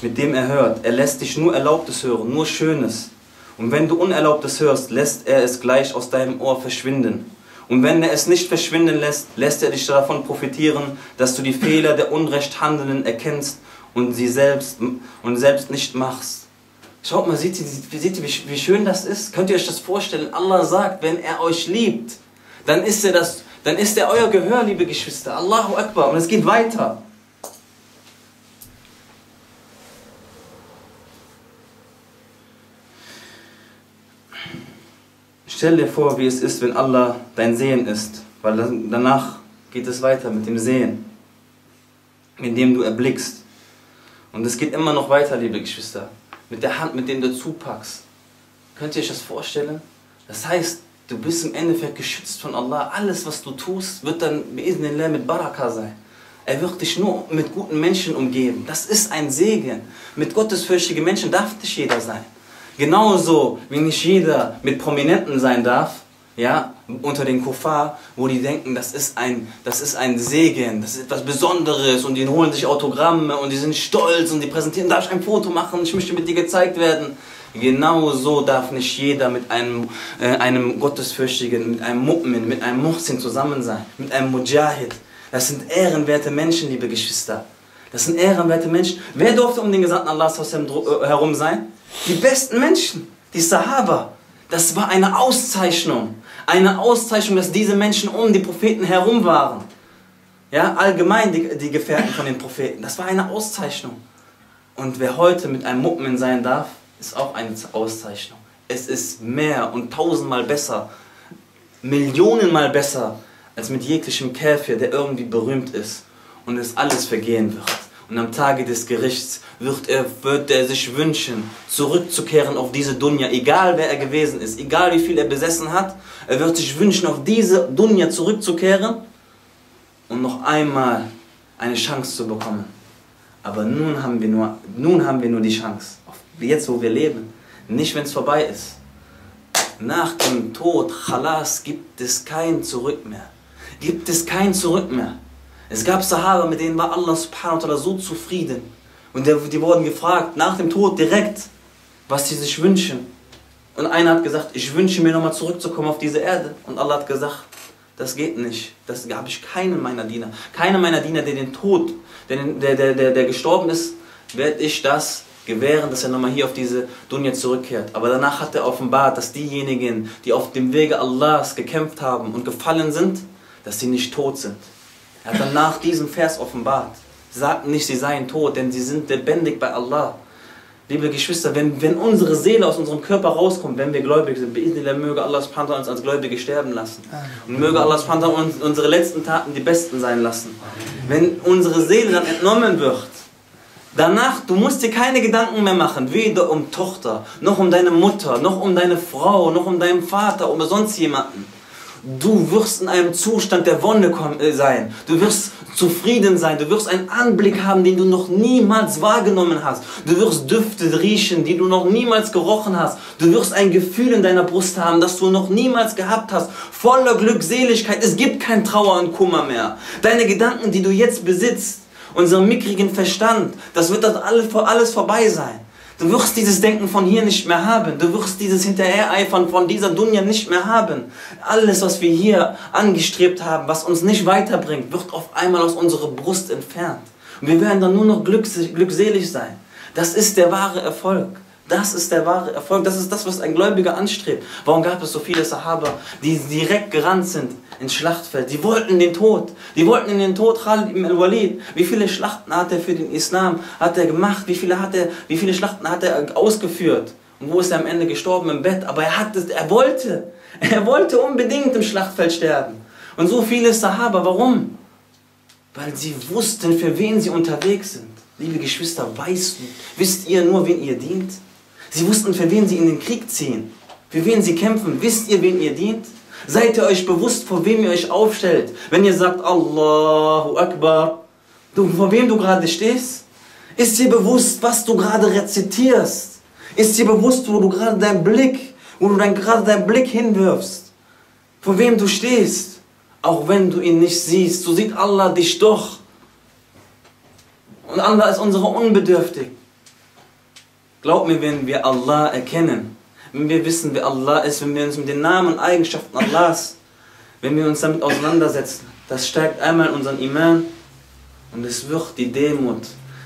Mit dem er hört. Er lässt dich nur Erlaubtes hören, nur Schönes. Und wenn du Unerlaubtes hörst, lässt er es gleich aus deinem Ohr verschwinden. Und wenn er es nicht verschwinden lässt, lässt er dich davon profitieren, dass du die Fehler der Unrechthandelnden erkennst und sie selbst, und selbst nicht machst. Schaut mal, seht ihr, seht ihr wie, schön das ist? Könnt ihr euch das vorstellen? Allah sagt, wenn er euch liebt, dann ist er das, dann ist er euer Gehör, liebe Geschwister. Allahu Akbar. Und es geht weiter. Stell dir vor, wie es ist, wenn Allah dein Sehen ist. Weil danach geht es weiter mit dem Sehen, indem du erblickst. Und es geht immer noch weiter, liebe Geschwister. Mit der Hand, mit dem du zupackst. Könnt ihr euch das vorstellen? Das heißt, du bist im Endeffekt geschützt von Allah. Alles, was du tust, wird dann mit Baraka sein. Er wird dich nur mit guten Menschen umgeben. Das ist ein Segen. Mit gottesfürchtigen Menschen darf nicht jeder sein. Genauso wie nicht jeder mit Prominenten sein darf, ja, unter den Kuffar, wo die denken, das ist, ein, das ist ein Segen, das ist etwas Besonderes und die holen sich Autogramme und die sind stolz und die präsentieren, darf ich ein Foto machen, ich möchte mit dir gezeigt werden. Genauso darf nicht jeder mit einem, äh, einem Gottesfürchtigen, mit einem Mu'min, mit einem Muhsin zusammen sein, mit einem Mujahid. Das sind ehrenwerte Menschen, liebe Geschwister. Das sind ehrenwerte Menschen. Wer durfte um den Gesandten Allahs äh, herum sein? Die besten Menschen, die Sahaba. Das war eine Auszeichnung. Eine Auszeichnung, dass diese Menschen um die Propheten herum waren. Ja, allgemein die, die Gefährten von den Propheten. Das war eine Auszeichnung. Und wer heute mit einem Mu'min sein darf, ist auch eine Auszeichnung. Es ist mehr und tausendmal besser, Millionenmal besser, als mit jeglichem Käfer, der irgendwie berühmt ist und es alles vergehen wird. Und am Tage des Gerichts wird er, wird er sich wünschen, zurückzukehren auf diese Dunja, egal wer er gewesen ist, egal wie viel er besessen hat. Er wird sich wünschen, auf diese Dunja zurückzukehren und noch einmal eine Chance zu bekommen. Aber nun haben wir nur, nun haben wir nur die Chance, jetzt wo wir leben, nicht wenn es vorbei ist. Nach dem Tod, Chalas, gibt es kein Zurück mehr. Gibt es kein Zurück mehr. Es gab Sahaba, mit denen war Allah subhanahu wa ta'ala so zufrieden. Und die wurden gefragt, nach dem Tod direkt, was sie sich wünschen. Und einer hat gesagt, ich wünsche mir nochmal zurückzukommen auf diese Erde. Und Allah hat gesagt, das geht nicht. Das habe ich keinen meiner Diener. Keiner meiner Diener, der den Tod, der, der, der, der gestorben ist, werde ich das gewähren, dass er nochmal hier auf diese Dunya zurückkehrt. Aber danach hat er offenbart, dass diejenigen, die auf dem Wege Allahs gekämpft haben und gefallen sind, dass sie nicht tot sind. Er hat dann nach diesem Vers offenbart. Sie sagten nicht, sie seien tot, denn sie sind lebendig bei Allah. Liebe Geschwister, wenn, wenn unsere Seele aus unserem Körper rauskommt, wenn wir gläubig sind, möge Allah uns als Gläubige sterben lassen. Und möge Allah uns unsere letzten Taten die besten sein lassen. Wenn unsere Seele dann entnommen wird, danach, du musst dir keine Gedanken mehr machen, weder um Tochter, noch um deine Mutter, noch um deine Frau, noch um deinen Vater oder sonst jemanden. Du wirst in einem Zustand der Wonne äh, sein. Du wirst zufrieden sein. Du wirst einen Anblick haben, den du noch niemals wahrgenommen hast. Du wirst Düfte riechen, die du noch niemals gerochen hast. Du wirst ein Gefühl in deiner Brust haben, das du noch niemals gehabt hast. Voller Glückseligkeit. Es gibt kein Trauer und Kummer mehr. Deine Gedanken, die du jetzt besitzt, unseren mickrigen Verstand, das wird das alles vorbei sein. Du wirst dieses Denken von hier nicht mehr haben. Du wirst dieses Hinterhereifern von dieser Dunja nicht mehr haben. Alles, was wir hier angestrebt haben, was uns nicht weiterbringt, wird auf einmal aus unserer Brust entfernt. Und wir werden dann nur noch glückselig sein. Das ist der wahre Erfolg. Das ist der wahre Erfolg. Das ist das, was ein Gläubiger anstrebt. Warum gab es so viele Sahaba, die direkt gerannt sind ins Schlachtfeld? Die wollten den Tod. Die wollten in den Tod Khalid ibn al-Walid. Wie viele Schlachten hat er für den Islam hat er gemacht? Wie viele, hat er, wie viele Schlachten hat er ausgeführt? Und wo ist er am Ende gestorben? Im Bett. Aber er, hat er wollte. Er wollte unbedingt im Schlachtfeld sterben. Und so viele Sahaba. Warum? Weil sie wussten, für wen sie unterwegs sind. Liebe Geschwister, weißt, wisst ihr nur, wen ihr dient? Sie wussten, für wen sie in den Krieg ziehen, für wen sie kämpfen. Wisst ihr, wen ihr dient? Seid ihr euch bewusst, vor wem ihr euch aufstellt? Wenn ihr sagt, Allahu Akbar, du, vor wem du gerade stehst? Ist dir bewusst, was du gerade rezitierst? Ist dir bewusst, wo du gerade deinen Blick, wo du dann gerade deinen Blick hinwirfst? Vor wem du stehst? Auch wenn du ihn nicht siehst, so sieht Allah dich doch. Und Allah ist unsere unbedürftig. Glaub mir, wenn wir Allah erkennen, wenn wir wissen, wer Allah ist, wenn wir uns mit den Namen und Eigenschaften Allahs, wenn wir uns damit auseinandersetzen, das stärkt einmal unseren Iman und es wird die Demut,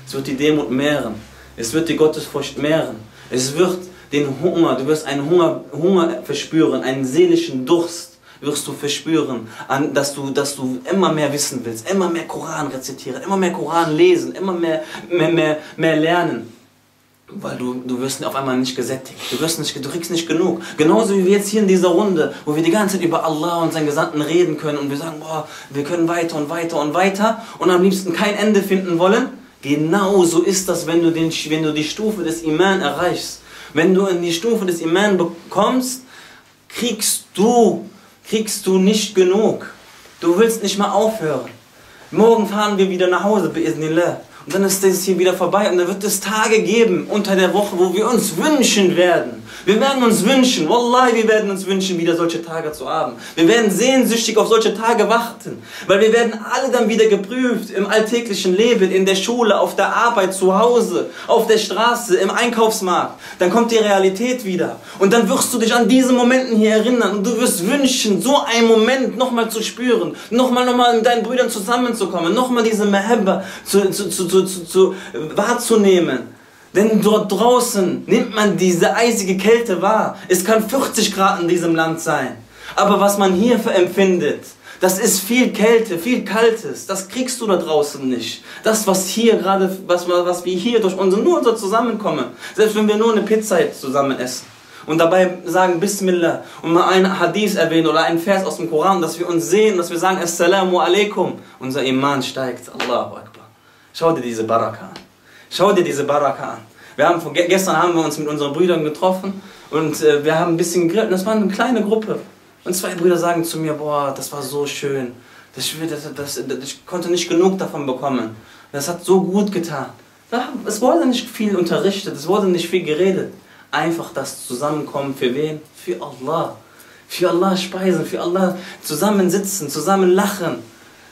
es wird die Demut mehren, es wird die Gottesfurcht mehren, es wird den Hunger, du wirst einen Hunger, Hunger verspüren, einen seelischen Durst, wirst du verspüren, dass du, dass du immer mehr wissen willst, immer mehr Koran rezitieren, immer mehr Koran lesen, immer mehr, mehr, mehr, mehr lernen. Weil du, du wirst auf einmal nicht gesättigt. Du, wirst nicht, du kriegst nicht genug. Genauso wie wir jetzt hier in dieser Runde, wo wir die ganze Zeit über Allah und seinen Gesandten reden können und wir sagen, boah, wir können weiter und weiter und weiter und am liebsten kein Ende finden wollen. Genauso ist das, wenn du, den, wenn du die Stufe des Iman erreichst. Wenn du in die Stufe des Iman bekommst, kriegst du, kriegst du nicht genug. Du willst nicht mal aufhören. Morgen fahren wir wieder nach Hause, bi'idnillah. Dann ist das hier wieder vorbei und dann wird es Tage geben unter der Woche, wo wir uns wünschen werden. Wir werden uns wünschen, Wallahi, wir werden uns wünschen, wieder solche Tage zu haben. Wir werden sehnsüchtig auf solche Tage warten, weil wir werden alle dann wieder geprüft im alltäglichen Leben, in der Schule, auf der Arbeit, zu Hause, auf der Straße, im Einkaufsmarkt. Dann kommt die Realität wieder und dann wirst du dich an diese Momenten hier erinnern und du wirst wünschen, so einen Moment nochmal zu spüren, nochmal nochmal mit deinen Brüdern zusammenzukommen, nochmal diese Mehabba zu, zu, zu, zu, zu, zu wahrzunehmen. Denn dort draußen nimmt man diese eisige Kälte wahr. Es kann 40 Grad in diesem Land sein. Aber was man hier empfindet, das ist viel Kälte, viel Kaltes. Das kriegst du da draußen nicht. Das, was hier gerade, was, was wir hier durch unser, nur unser Zusammenkommen, selbst wenn wir nur eine Pizza zusammen essen und dabei sagen Bismillah und mal einen Hadith erwähnen oder einen Vers aus dem Koran, dass wir uns sehen, dass wir sagen Assalamu alaikum, unser Iman steigt. Allahu Akbar. Schau dir diese Baraka an. Schau dir diese Baraka an. Wir haben, gestern haben wir uns mit unseren Brüdern getroffen und äh, wir haben ein bisschen gegrillt und das war eine kleine Gruppe. Und zwei Brüder sagen zu mir, boah, das war so schön. Das, das, das, ich konnte nicht genug davon bekommen. Das hat so gut getan. Es wurde nicht viel unterrichtet, es wurde nicht viel geredet. Einfach das Zusammenkommen für wen? Für Allah. Für Allah speisen, für Allah zusammensitzen, zusammen lachen.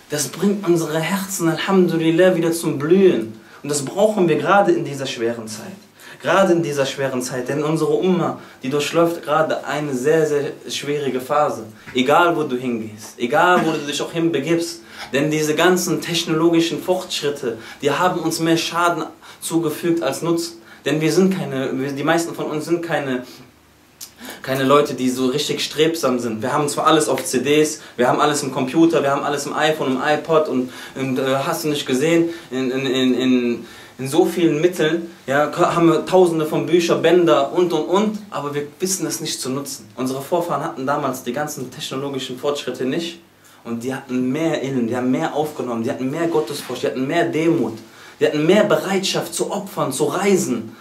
Das bringt unsere Herzen, Alhamdulillah, wieder zum Blühen. Und das brauchen wir gerade in dieser schweren Zeit. Gerade in dieser schweren Zeit, denn unsere Umma, die durchläuft gerade eine sehr, sehr schwierige Phase. Egal wo du hingehst, egal wo du dich auch hinbegibst. Denn diese ganzen technologischen Fortschritte, die haben uns mehr Schaden zugefügt als Nutzen. Denn wir sind keine, die meisten von uns sind keine keine Leute, die so richtig strebsam sind. Wir haben zwar alles auf CDs, wir haben alles im Computer, wir haben alles im iPhone, im iPod und, und äh, hast du nicht gesehen, in, in, in, in so vielen Mitteln ja, haben wir tausende von Büchern, Bänder und und und, aber wir wissen es nicht zu nutzen. Unsere Vorfahren hatten damals die ganzen technologischen Fortschritte nicht und die hatten mehr Ilm, die haben mehr aufgenommen, die hatten mehr Gottesfurcht, die hatten mehr Demut, die hatten mehr Bereitschaft zu opfern, zu reisen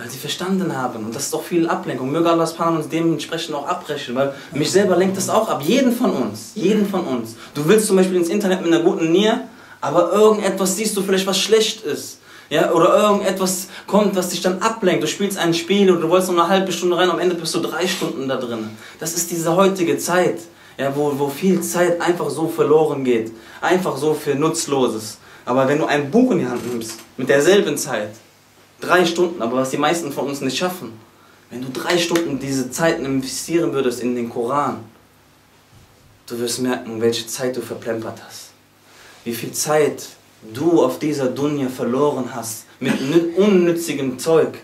weil sie verstanden haben. Und das ist doch viel Ablenkung. Möge Allah uns dementsprechend auch abbrechen, weil mich selber lenkt das auch ab. Jeden von uns. Jeden von uns. Du willst zum Beispiel ins Internet mit einer guten Nier, aber irgendetwas siehst du vielleicht, was schlecht ist. Ja, oder irgendetwas kommt, was dich dann ablenkt. Du spielst ein Spiel oder du wolltest noch eine halbe Stunde rein, am Ende bist du drei Stunden da drin. Das ist diese heutige Zeit, ja, wo, wo viel Zeit einfach so verloren geht. Einfach so für Nutzloses. Aber wenn du ein Buch in die Hand nimmst, mit derselben Zeit, Drei Stunden, aber was die meisten von uns nicht schaffen. Wenn du drei Stunden diese Zeiten investieren würdest in den Koran, du wirst merken, welche Zeit du verplempert hast. Wie viel Zeit du auf dieser Dunja verloren hast mit unnützigem Zeug.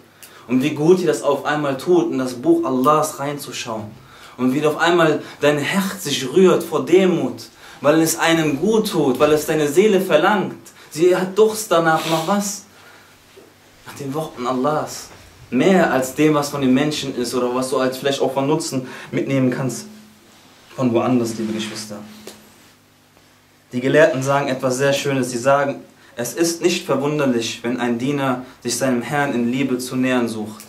Und wie gut dir das auf einmal tut, in das Buch Allahs reinzuschauen. Und wie auf einmal dein Herz sich rührt vor Demut, weil es einem gut tut, weil es deine Seele verlangt. Sie hat Durst danach noch was? Nach den Worten Allahs. Mehr als dem, was von den Menschen ist oder was du als vielleicht auch von Nutzen mitnehmen kannst von woanders, liebe Geschwister. Die Gelehrten sagen etwas sehr Schönes. Sie sagen, es ist nicht verwunderlich, wenn ein Diener sich seinem Herrn in Liebe zu nähern sucht.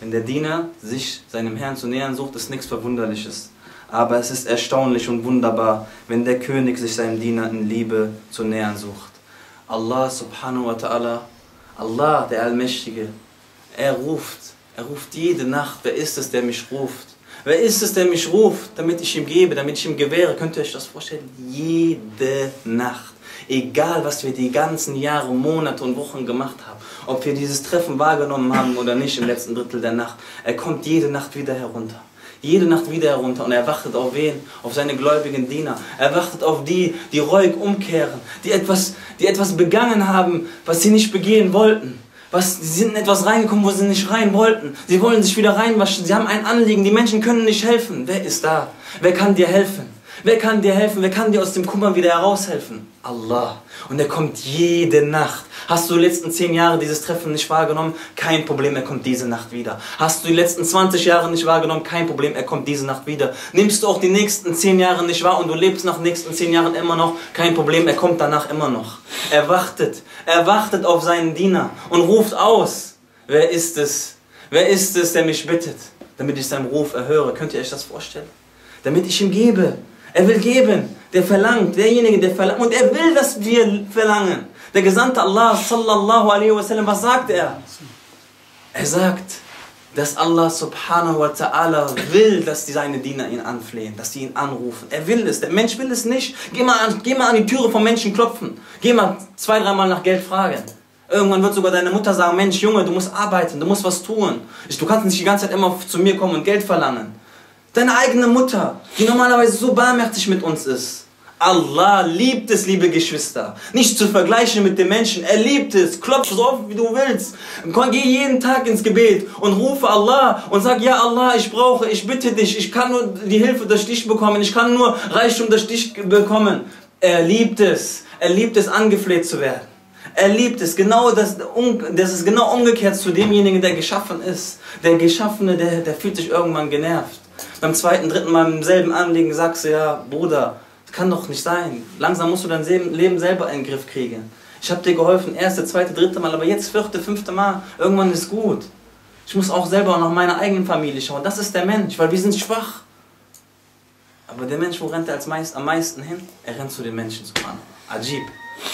Wenn der Diener sich seinem Herrn zu nähern sucht, ist nichts Verwunderliches. Aber es ist erstaunlich und wunderbar, wenn der König sich seinem Diener in Liebe zu nähern sucht. Allah subhanahu wa ta'ala Allah, der Allmächtige, er ruft, er ruft jede Nacht, wer ist es, der mich ruft? Wer ist es, der mich ruft, damit ich ihm gebe, damit ich ihm gewähre? Könnt ihr euch das vorstellen? Jede Nacht. Egal, was wir die ganzen Jahre, Monate und Wochen gemacht haben, ob wir dieses Treffen wahrgenommen haben oder nicht im letzten Drittel der Nacht, er kommt jede Nacht wieder herunter jede Nacht wieder herunter und er wartet auf wen? Auf seine gläubigen Diener. Er wartet auf die, die reuig umkehren, die etwas, die etwas begangen haben, was sie nicht begehen wollten. Was, sie sind in etwas reingekommen, wo sie nicht rein wollten. Sie wollen sich wieder reinwaschen. Sie haben ein Anliegen. Die Menschen können nicht helfen. Wer ist da? Wer kann dir helfen? Wer kann dir helfen? Wer kann dir aus dem Kummer wieder heraushelfen? Allah. Und er kommt jede Nacht. Hast du die letzten zehn Jahre dieses Treffen nicht wahrgenommen? Kein Problem, er kommt diese Nacht wieder. Hast du die letzten 20 Jahre nicht wahrgenommen? Kein Problem, er kommt diese Nacht wieder. Nimmst du auch die nächsten zehn Jahre nicht wahr und du lebst nach den nächsten zehn Jahren immer noch? Kein Problem, er kommt danach immer noch. Er wartet. Er wartet auf seinen Diener und ruft aus. Wer ist es? Wer ist es, der mich bittet, damit ich seinen Ruf erhöre? Könnt ihr euch das vorstellen? Damit ich ihm gebe. Er will geben. Der verlangt. Derjenige, der verlangt. Und er will, dass wir verlangen. Der Gesandte Allah, sallallahu alaihi wasallam, was sagt er? Er sagt, dass Allah subhanahu wa ta'ala will, dass die seine Diener ihn anflehen, dass sie ihn anrufen. Er will es. Der Mensch will es nicht. Geh mal an, geh mal an die Türe von Menschen klopfen. Geh mal zwei, dreimal nach Geld fragen. Irgendwann wird sogar deine Mutter sagen, Mensch, Junge, du musst arbeiten, du musst was tun. Du kannst nicht die ganze Zeit immer zu mir kommen und Geld verlangen. Deine eigene Mutter, die normalerweise so barmherzig mit uns ist. Allah liebt es, liebe Geschwister. Nicht zu vergleichen mit den Menschen. Er liebt es. Klopf so oft, wie du willst. Geh jeden Tag ins Gebet und rufe Allah und sag, ja Allah, ich brauche, ich bitte dich. Ich kann nur die Hilfe durch dich bekommen. Ich kann nur Reichtum durch dich bekommen. Er liebt es. Er liebt es, angefleht zu werden. Er liebt es. Genau das, das ist genau umgekehrt zu demjenigen, der geschaffen ist. Der Geschaffene, der, der fühlt sich irgendwann genervt. Beim zweiten, dritten Mal im selben Anliegen sagst du, ja, Bruder, das kann doch nicht sein. Langsam musst du dein Leben selber in den Griff kriegen. Ich habe dir geholfen, erste, zweite, dritte Mal, aber jetzt vierte, fünfte Mal. Irgendwann ist gut. Ich muss auch selber nach meiner eigenen Familie schauen. Das ist der Mensch, weil wir sind schwach. Aber der Mensch, wo rennt er als meist, am meisten hin? Er rennt zu den Menschen zu an. Ajib.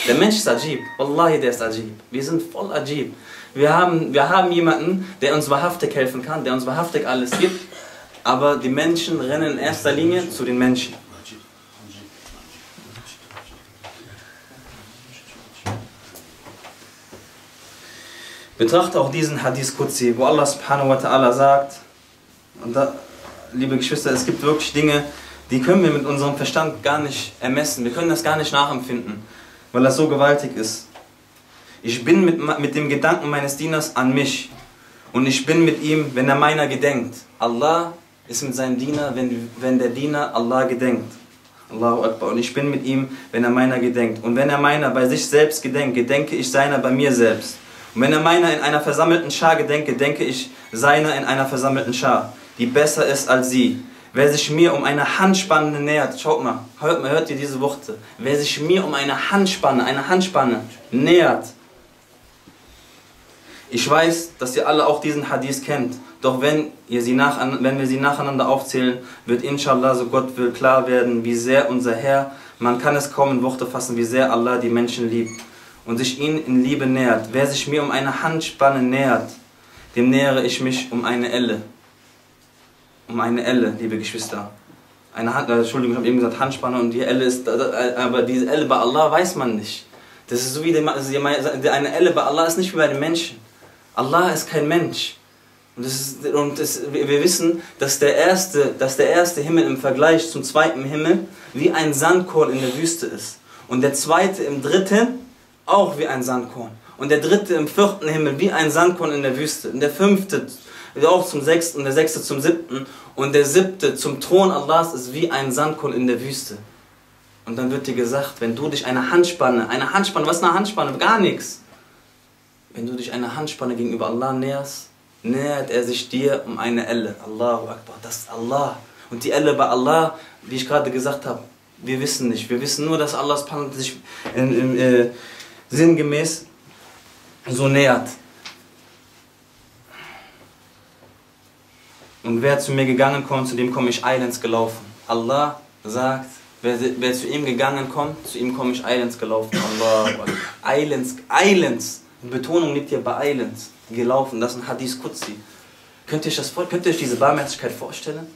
Der Mensch ist Ajib. Wallahi, der ist Ajib. Wir sind voll Ajib. Wir haben, wir haben jemanden, der uns wahrhaftig helfen kann, der uns wahrhaftig alles gibt aber die Menschen rennen in erster Linie zu den Menschen. Betrachte auch diesen Hadith Qudsi, wo Allah subhanahu wa ta'ala sagt, und da, liebe Geschwister, es gibt wirklich Dinge, die können wir mit unserem Verstand gar nicht ermessen. Wir können das gar nicht nachempfinden, weil das so gewaltig ist. Ich bin mit, mit dem Gedanken meines Dieners an mich und ich bin mit ihm, wenn er meiner gedenkt. Allah ist mit seinem Diener, wenn, wenn der Diener Allah gedenkt. Allahu Akbar. Und ich bin mit ihm, wenn er meiner gedenkt. Und wenn er meiner bei sich selbst gedenkt, gedenke ich seiner bei mir selbst. Und wenn er meiner in einer versammelten Schar gedenke ich seiner in einer versammelten Schar, die besser ist als sie. Wer sich mir um eine Handspanne nähert, schaut mal, hört mal, hört ihr diese Worte. Wer sich mir um eine Handspanne, eine Handspanne nähert. Ich weiß, dass ihr alle auch diesen Hadith kennt. Doch wenn, ihr sie nach, wenn wir sie nacheinander aufzählen, wird inshallah, so Gott will, klar werden, wie sehr unser Herr, man kann es kaum in Worte fassen, wie sehr Allah die Menschen liebt und sich ihnen in Liebe nähert. Wer sich mir um eine Handspanne nähert, dem nähere ich mich um eine Elle. Um eine Elle, liebe Geschwister. Eine Hand, äh, Entschuldigung, ich habe eben gesagt Handspanne und die Elle ist, aber diese Elle bei Allah weiß man nicht. Das ist so wie die, eine Elle bei Allah ist nicht wie bei den Menschen. Allah ist kein Mensch. Und, das ist, und das, wir wissen, dass der, erste, dass der erste Himmel im Vergleich zum zweiten Himmel wie ein Sandkorn in der Wüste ist. Und der zweite im dritten auch wie ein Sandkorn. Und der dritte im vierten Himmel wie ein Sandkorn in der Wüste. Und der fünfte auch zum sechsten und der sechste zum siebten. Und der siebte zum Thron Allahs ist wie ein Sandkorn in der Wüste. Und dann wird dir gesagt, wenn du dich eine Handspanne, eine Handspanne, was ist eine Handspanne? Gar nichts. Wenn du dich eine Handspanne gegenüber Allah näherst, nähert er sich dir um eine Elle. Allahu Akbar, das ist Allah. Und die Elle bei Allah, wie ich gerade gesagt habe, wir wissen nicht. Wir wissen nur, dass Allah sich in, in, äh, sinngemäß so nähert. Und wer zu mir gegangen kommt, zu dem komme ich eilends gelaufen. Allah sagt, wer, wer zu ihm gegangen kommt, zu ihm komme ich eilends gelaufen. Allah, eilends, eilends. Betonung liegt hier bei eilends gelaufen. Das ist ein Hadith Qudsi. Könnt ihr, euch das, könnt ihr euch diese Barmherzigkeit vorstellen?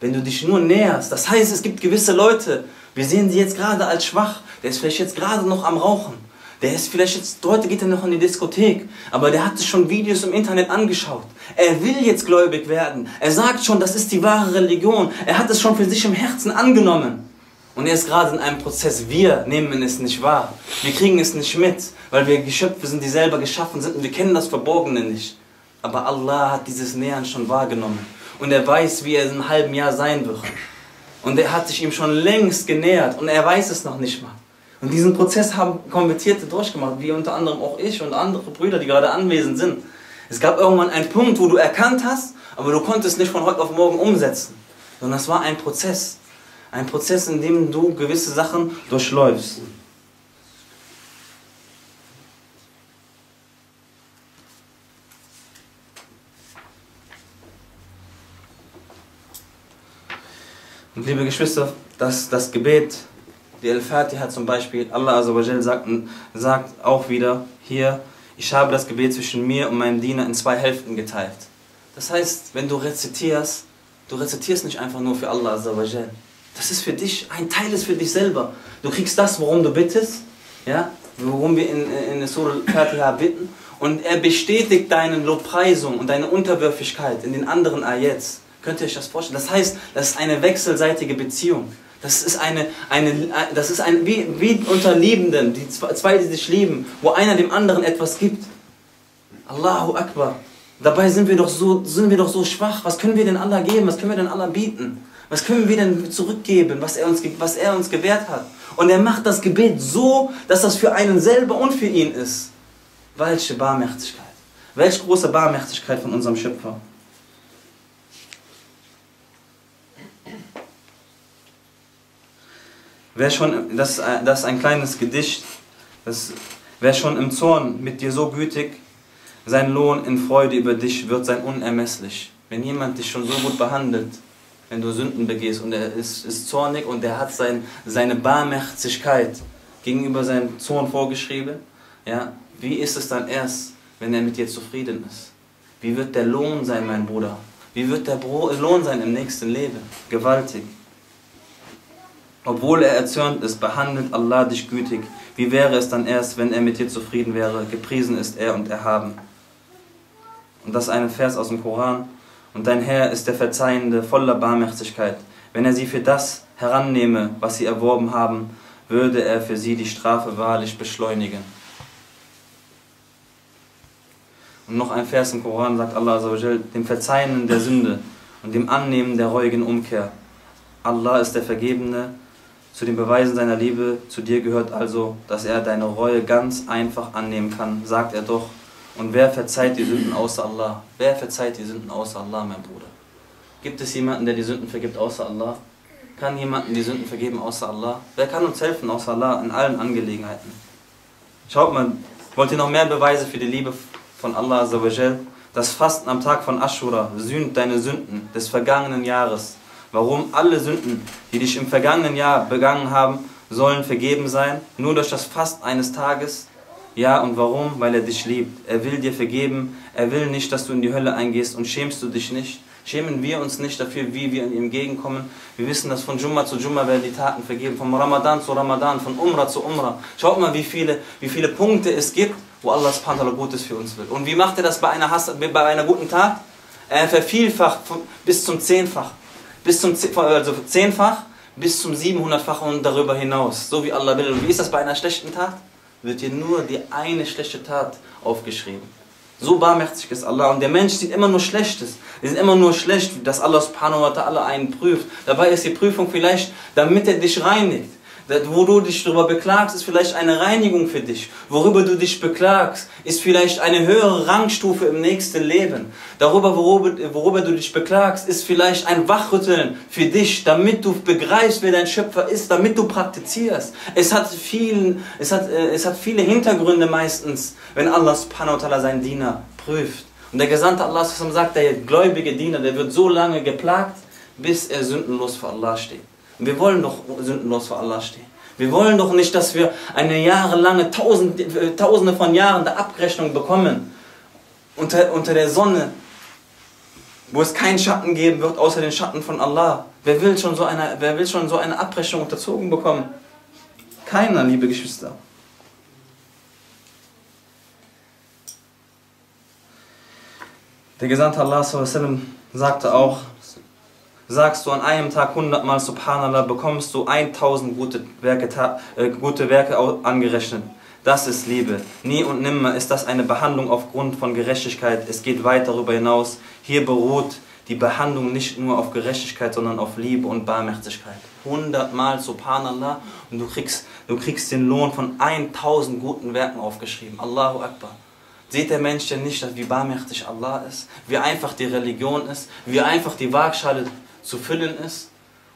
Wenn du dich nur näherst, das heißt, es gibt gewisse Leute, wir sehen sie jetzt gerade als schwach, der ist vielleicht jetzt gerade noch am Rauchen. Der ist vielleicht jetzt, heute geht er noch in die Diskothek, aber der hat sich schon Videos im Internet angeschaut. Er will jetzt gläubig werden. Er sagt schon, das ist die wahre Religion. Er hat es schon für sich im Herzen angenommen. Und er ist gerade in einem Prozess. Wir nehmen es nicht wahr. Wir kriegen es nicht mit, weil wir Geschöpfe sind, die selber geschaffen sind und wir kennen das Verborgene nicht. Aber Allah hat dieses Nähern schon wahrgenommen. Und er weiß, wie er in einem halben Jahr sein wird. Und er hat sich ihm schon längst genähert und er weiß es noch nicht mal. Und diesen Prozess haben Konvertierte durchgemacht, wie unter anderem auch ich und andere Brüder, die gerade anwesend sind. Es gab irgendwann einen Punkt, wo du erkannt hast, aber du konntest nicht von heute auf morgen umsetzen. Sondern das war ein Prozess. Ein Prozess, in dem du gewisse Sachen durchläufst. Und liebe Geschwister, das, das Gebet, die Al-Fatiha zum Beispiel, Allah Azzawajal sagt, sagt auch wieder hier, ich habe das Gebet zwischen mir und meinem Diener in zwei Hälften geteilt. Das heißt, wenn du rezitierst, du rezitierst nicht einfach nur für Allah Azzawajal. Das ist für dich, ein Teil ist für dich selber. Du kriegst das, worum du bittest, ja, worum wir in, in Surah Al-Fatiha bitten, und er bestätigt deine Lobpreisung und deine Unterwürfigkeit in den anderen Ayats. Könnt ihr euch das vorstellen? Das heißt, das ist eine wechselseitige Beziehung. Das ist eine, eine das ist ein, wie, wie unter Liebenden, die zwei, die sich lieben, wo einer dem anderen etwas gibt. Allahu Akbar. Dabei sind wir doch so, sind wir doch so schwach. Was können wir denn Allah geben? Was können wir denn Allah bieten? Was können wir denn zurückgeben, was er uns, was er uns gewährt hat? Und er macht das Gebet so, dass das für einen selber und für ihn ist. Welche Barmherzigkeit. Welche große Barmherzigkeit von unserem Schöpfer. Wer schon, das, das ist ein kleines Gedicht, das, wer schon im Zorn mit dir so gütig, sein Lohn in Freude über dich wird sein unermesslich. Wenn jemand dich schon so gut behandelt, wenn du Sünden begehst und er ist, ist zornig und er hat sein, seine Barmherzigkeit gegenüber seinem Zorn vorgeschrieben, ja, wie ist es dann erst, wenn er mit dir zufrieden ist? Wie wird der Lohn sein, mein Bruder? Wie wird der Lohn sein im nächsten Leben? Gewaltig. Obwohl er erzürnt ist, behandelt Allah dich gütig. Wie wäre es dann erst, wenn er mit dir zufrieden wäre? Gepriesen ist er und erhaben. Und das ist ein Vers aus dem Koran. Und dein Herr ist der Verzeihende, voller Barmherzigkeit. Wenn er sie für das herannehme, was sie erworben haben, würde er für sie die Strafe wahrlich beschleunigen. Und noch ein Vers im Koran sagt Allah dem Verzeihen der Sünde und dem Annehmen der reuigen Umkehr. Allah ist der Vergebene, zu den Beweisen seiner Liebe zu dir gehört also, dass er deine Reue ganz einfach annehmen kann, sagt er doch. Und wer verzeiht die Sünden außer Allah? Wer verzeiht die Sünden außer Allah, mein Bruder? Gibt es jemanden, der die Sünden vergibt außer Allah? Kann jemanden die Sünden vergeben außer Allah? Wer kann uns helfen außer Allah in allen Angelegenheiten? Schaut mal, wollt ihr noch mehr Beweise für die Liebe von Allah Das Fasten am Tag von Ashura sühnt deine Sünden des vergangenen Jahres warum alle Sünden, die dich im vergangenen Jahr begangen haben, sollen vergeben sein, nur durch das Fasten eines Tages. Ja, und warum? Weil er dich liebt. Er will dir vergeben. Er will nicht, dass du in die Hölle eingehst und schämst du dich nicht. Schämen wir uns nicht dafür, wie wir ihm entgegenkommen. Wir wissen, dass von Jumma zu Jumma werden die Taten vergeben, vom Ramadan zu Ramadan, von Umrah zu Umrah. Schaut mal, wie viele, wie viele Punkte es gibt, wo Allah subhanahu Gutes für uns will. Und wie macht er das bei einer, Hass, bei einer guten Tat? Er vervielfacht bis zum Zehnfach bis zum also zehnfach bis zum 700-fach und darüber hinaus, so wie Allah will. Und wie ist das bei einer schlechten Tat? Wird dir nur die eine schlechte Tat aufgeschrieben. So barmherzig ist Allah. Und der Mensch sieht immer nur Schlechtes. Wir sind immer nur schlecht, dass Allah subhanahu wa ta'ala einen prüft. Dabei ist die Prüfung vielleicht, damit er dich reinigt. Wo du dich darüber beklagst, ist vielleicht eine Reinigung für dich. Worüber du dich beklagst, ist vielleicht eine höhere Rangstufe im nächsten Leben. Darüber, worüber, worüber du dich beklagst, ist vielleicht ein Wachrütteln für dich, damit du begreifst, wer dein Schöpfer ist, damit du praktizierst. Es hat, vielen, es hat, äh, es hat viele Hintergründe meistens, wenn Allah subhanahu wa ta'ala seinen Diener prüft. Und der Gesandte Allah sagt, der gläubige Diener, der wird so lange geplagt, bis er sündenlos vor Allah steht. Wir wollen doch sündenlos vor Allah stehen. Wir wollen doch nicht, dass wir eine jahrelange, tausende, äh, tausende von Jahren der Abrechnung bekommen. Unter, unter der Sonne, wo es keinen Schatten geben wird, außer den Schatten von Allah. Wer will schon so eine, wer will schon so eine Abrechnung unterzogen bekommen? Keiner, liebe Geschwister. Der Gesandte Allah sagte auch, sagst du an einem Tag 100 Mal Subhanallah, bekommst du 1000 gute Werke, äh, gute Werke angerechnet. Das ist Liebe. Nie und nimmer ist das eine Behandlung aufgrund von Gerechtigkeit. Es geht weit darüber hinaus. Hier beruht die Behandlung nicht nur auf Gerechtigkeit, sondern auf Liebe und Barmherzigkeit. 100 Mal Subhanallah und du kriegst, du kriegst den Lohn von 1000 guten Werken aufgeschrieben. Allahu Akbar. Seht der Mensch denn nicht, wie barmherzig Allah ist? Wie einfach die Religion ist? Wie einfach die Waagschale zu füllen ist?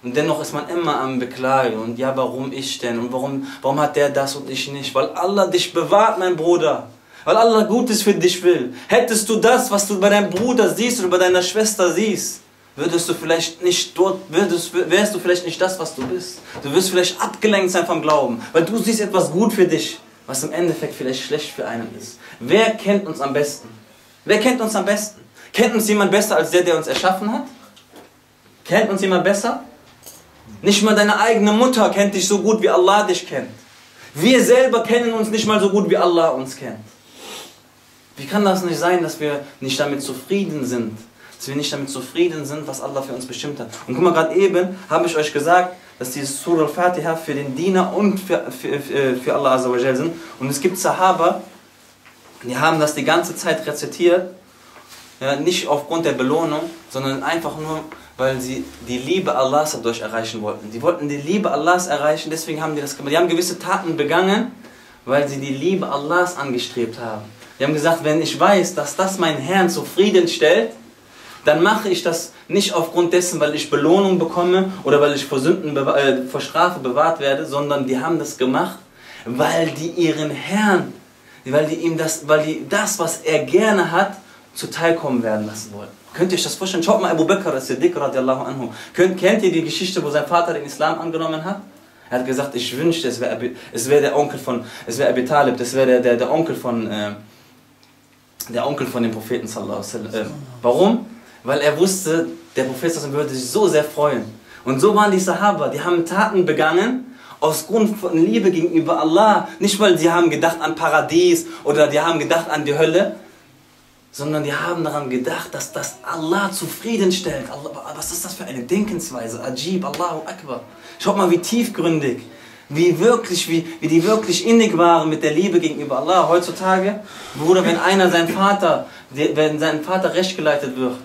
Und dennoch ist man immer am Beklagen. Und ja, warum ich denn? Und warum, warum hat der das und ich nicht? Weil Allah dich bewahrt, mein Bruder. Weil Allah Gutes für dich will. Hättest du das, was du bei deinem Bruder siehst oder bei deiner Schwester siehst, würdest du vielleicht nicht dort, würdest, wärst du vielleicht nicht das, was du bist. Du wirst vielleicht abgelenkt sein vom Glauben, weil du siehst etwas gut für dich, was im Endeffekt vielleicht schlecht für einen ist. Wer kennt uns am besten? Wer kennt uns am besten? Kennt uns jemand besser als der, der uns erschaffen hat? Kennt uns jemand besser? Nicht mal deine eigene Mutter kennt dich so gut, wie Allah dich kennt. Wir selber kennen uns nicht mal so gut, wie Allah uns kennt. Wie kann das nicht sein, dass wir nicht damit zufrieden sind? Dass wir nicht damit zufrieden sind, was Allah für uns bestimmt hat. Und guck mal, gerade eben habe ich euch gesagt, dass die Surah al-Fatiha für den Diener und für, für, für, Allah sind. Und es gibt Sahaba, die haben das die ganze Zeit rezitiert, ja, nicht aufgrund der Belohnung, sondern einfach nur, weil sie die Liebe Allahs dadurch erreichen wollten. Die wollten die Liebe Allahs erreichen, deswegen haben die das gemacht. Die haben gewisse Taten begangen, weil sie die Liebe Allahs angestrebt haben. Die haben gesagt, wenn ich weiß, dass das meinen Herrn zufriedenstellt, dann mache ich das nicht aufgrund dessen, weil ich Belohnung bekomme oder weil ich vor Sünden, äh, vor Strafe bewahrt werde, sondern die haben das gemacht, weil die ihren Herrn, weil die ihm das, weil die das, was er gerne hat, zuteilkommen werden lassen wollen. Könnt ihr euch das vorstellen? Schaut mal Abu Bakr as-Siddiq radiallahu anhu. Kennt, kennt ihr die Geschichte, wo sein Vater den Islam angenommen hat? Er hat gesagt, ich wünschte, es wäre wär der Onkel von, es wäre Abi Talib, das wäre der, der, der Onkel von, äh, der Onkel von dem Propheten sallallahu. Äh, warum? Weil er wusste, der Prophet würde sich so sehr freuen. Und so waren die Sahaba, die haben Taten begangen, aus Grund von Liebe gegenüber Allah. Nicht, weil sie haben gedacht an Paradies oder die haben gedacht an die Hölle, sondern die haben daran gedacht, dass das Allah zufriedenstellt. Allah, was ist das für eine Denkensweise? Ajib, Allahu Akbar. Schaut mal, wie tiefgründig, wie wirklich, wie, wie die wirklich innig waren mit der Liebe gegenüber Allah. Heutzutage, Bruder, wenn einer sein Vater, wenn sein Vater recht geleitet wird,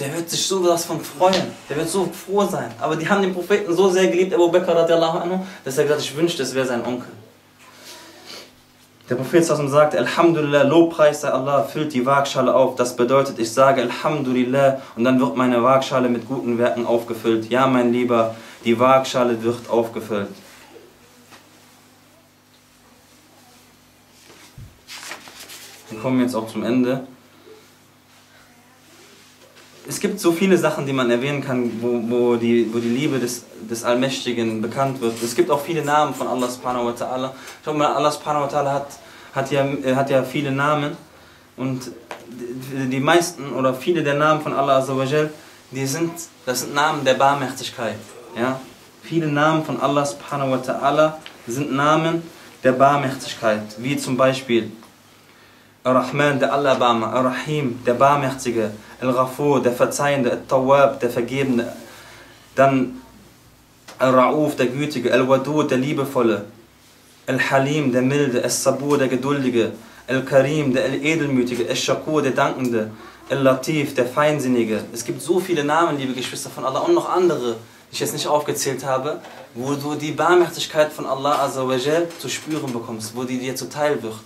der wird sich so was von freuen. Der wird so froh sein. Aber die haben den Propheten so sehr geliebt, Abu Bakr, dass er gesagt hat, ich wünschte, es wäre sein Onkel. Der Prophet sagt, Alhamdulillah, Lobpreis sei Allah, füllt die Waagschale auf. Das bedeutet, ich sage Alhamdulillah und dann wird meine Waagschale mit guten Werken aufgefüllt. Ja, mein Lieber, die Waagschale wird aufgefüllt. Wir kommen jetzt auch zum Ende. Es gibt so viele Sachen, die man erwähnen kann, wo, wo, die, wo die Liebe des, des Allmächtigen bekannt wird. Es gibt auch viele Namen von Allah subhanahu wa ta'ala. Schau mal, Allah subhanahu wa ta'ala hat, hat, ja, hat ja viele Namen und die meisten oder viele der Namen von Allah azawajal, die sind, das sind Namen der Barmherzigkeit. Ja? Viele Namen von Allah subhanahu wa ta'ala sind Namen der Barmherzigkeit, wie zum Beispiel Ar-Rahman, der Allerbarmer, Ar-Rahim, der Barmherzige, Al-Ghafur, der Verzeihende, Al-Tawwab, der Vergebende, dann Al-Ra'uf, der Gütige, Al-Wadud, der Liebevolle, Al-Halim, der Milde, Al-Sabur, der Geduldige, Al-Karim, der Edelmütige, Al-Shakur, der Dankende, Al-Latif, der Feinsinnige. Es gibt so viele Namen, liebe Geschwister von Allah, und noch andere, die ich jetzt nicht aufgezählt habe, wo du die Barmherzigkeit von Allah Azawajal zu spüren bekommst, wo die dir zuteil wird.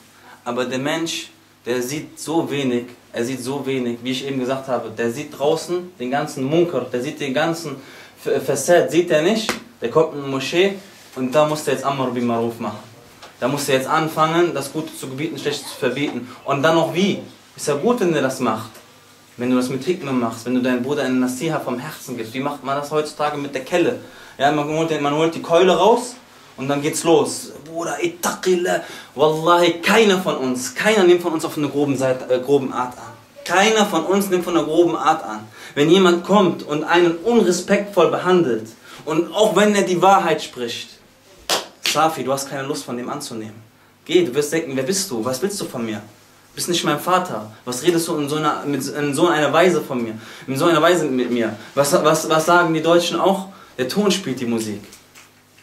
Aber der Mensch, der sieht so wenig, er sieht so wenig, wie ich eben gesagt habe, der sieht draußen den ganzen Munker, der sieht den ganzen Facet, sieht er nicht, der kommt in eine Moschee und da muss er jetzt Amr bin Maruf machen. Da muss er jetzt anfangen, das Gute zu gebieten, das Schlechte zu verbieten. Und dann noch wie? Ist ja gut, wenn er das macht. Wenn du das mit Hikmah machst, wenn du deinem Bruder eine Nasiha vom Herzen gibst. Wie macht man das heutzutage mit der Kelle? Ja, man holt, man holt die Keule raus und dann geht's los. Bruder, ittaqillah. Wallahi, keiner von uns, keiner nimmt von uns auf eine groben, Seite, äh, groben Art an. Keiner von uns nimmt von einer groben Art an. Wenn jemand kommt und einen unrespektvoll behandelt und auch wenn er die Wahrheit spricht, Safi, du hast keine Lust von dem anzunehmen. Geh, du wirst denken, wer bist du? Was willst du von mir? bist nicht mein Vater. Was redest du in so einer, mit, in so einer Weise von mir? In so einer Weise mit mir? Was, was, was sagen die Deutschen auch? Der Ton spielt die Musik.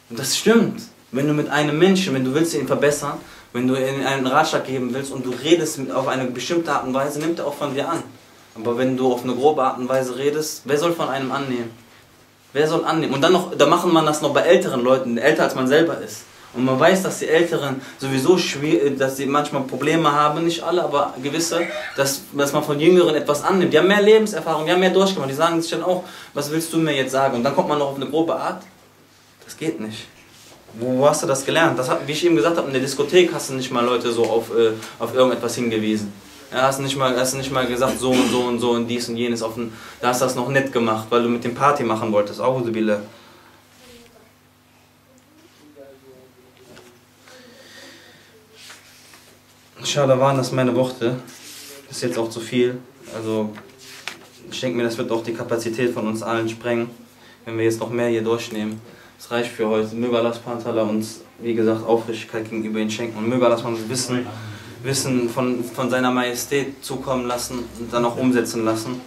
Und das stimmt. Wenn du mit einem Menschen, wenn du willst ihn verbessern, wenn du ihm einen Ratschlag geben willst und du redest auf eine bestimmte Art und Weise, nimmt er auch von dir an. Aber wenn du auf eine grobe Art und Weise redest, wer soll von einem annehmen? Wer soll annehmen? Und dann noch, da macht man das noch bei älteren Leuten, älter als man selber ist. Und man weiß, dass die Älteren sowieso schwer, dass sie manchmal Probleme haben, nicht alle, aber gewisse, dass, dass man von Jüngeren etwas annimmt. Die haben mehr Lebenserfahrung, die haben mehr durchgemacht. Die sagen sich dann auch, was willst du mir jetzt sagen? Und dann kommt man noch auf eine grobe Art. Das geht nicht. Wo, hast du das gelernt? Das wie ich eben gesagt habe, in der Diskothek hast du nicht mal Leute so auf, äh, auf irgendetwas hingewiesen. Ja, hast nicht mal, hast nicht mal gesagt, so und so und so und dies und jenes. Auf den, da hast du das noch nett gemacht, weil du mit dem Party machen wolltest. Auch Bilder. Schade waren das meine Worte. Das ist jetzt auch zu viel. Also ich denke mir, das wird auch die Kapazität von uns allen sprengen, wenn wir jetzt noch mehr hier durchnehmen. Das reicht für heute. Möge Allah Pantala uns, wie gesagt, Aufrichtigkeit gegenüber ihn schenken. Und möge Allah uns Wissen, Wissen von, von seiner Majestät zukommen lassen und dann auch umsetzen lassen.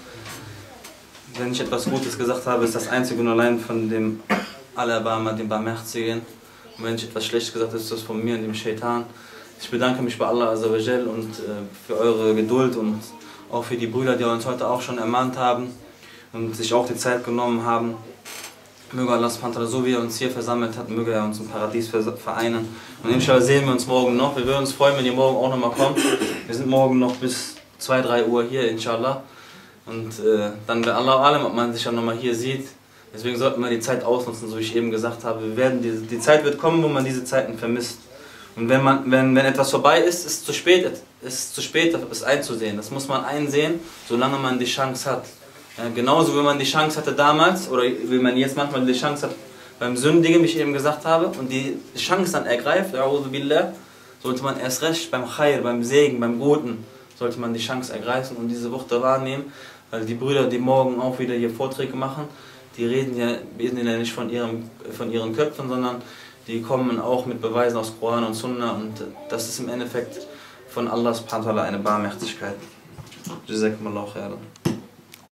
Wenn ich etwas Gutes gesagt habe, ist das einzige und allein von dem Alabama, dem Barmherzigen. Und wenn ich etwas Schlechtes gesagt habe, ist das von mir und dem Shaitan. Ich bedanke mich bei Allah Azzawajal und äh, für eure Geduld und auch für die Brüder, die uns heute auch schon ermahnt haben und sich auch die Zeit genommen haben. Möge Allah so wie er uns hier versammelt hat, möge er uns im Paradies vereinen. Und inshallah sehen wir uns morgen noch. Wir würden uns freuen, wenn ihr morgen auch nochmal kommt. Wir sind morgen noch bis 2, 3 Uhr hier, inshallah. Und äh, dann bei Allah allem, ob man sich ja nochmal hier sieht. Deswegen sollten wir die Zeit ausnutzen, so wie ich eben gesagt habe. Wir werden die, die Zeit wird kommen, wo man diese Zeiten vermisst. Und wenn, man, wenn, wenn etwas vorbei ist, ist es zu spät, ist es zu spät, es einzusehen. Das muss man einsehen, solange man die Chance hat. Ja, genauso wie man die Chance hatte damals, oder wie man jetzt manchmal die Chance hat beim Sündigen, wie ich eben gesagt habe, und die Chance dann ergreift, billah, sollte man erst recht beim Khair, beim Segen, beim Guten, sollte man die Chance ergreifen und diese Worte wahrnehmen. Weil die Brüder, die morgen auch wieder hier Vorträge machen, die reden ja, reden ja nicht von, ihrem, von ihren Köpfen, sondern die kommen auch mit Beweisen aus Koran und Sunna und das ist im Endeffekt von Allahs Pantala eine Barmherzigkeit. Jazakumullah khairan.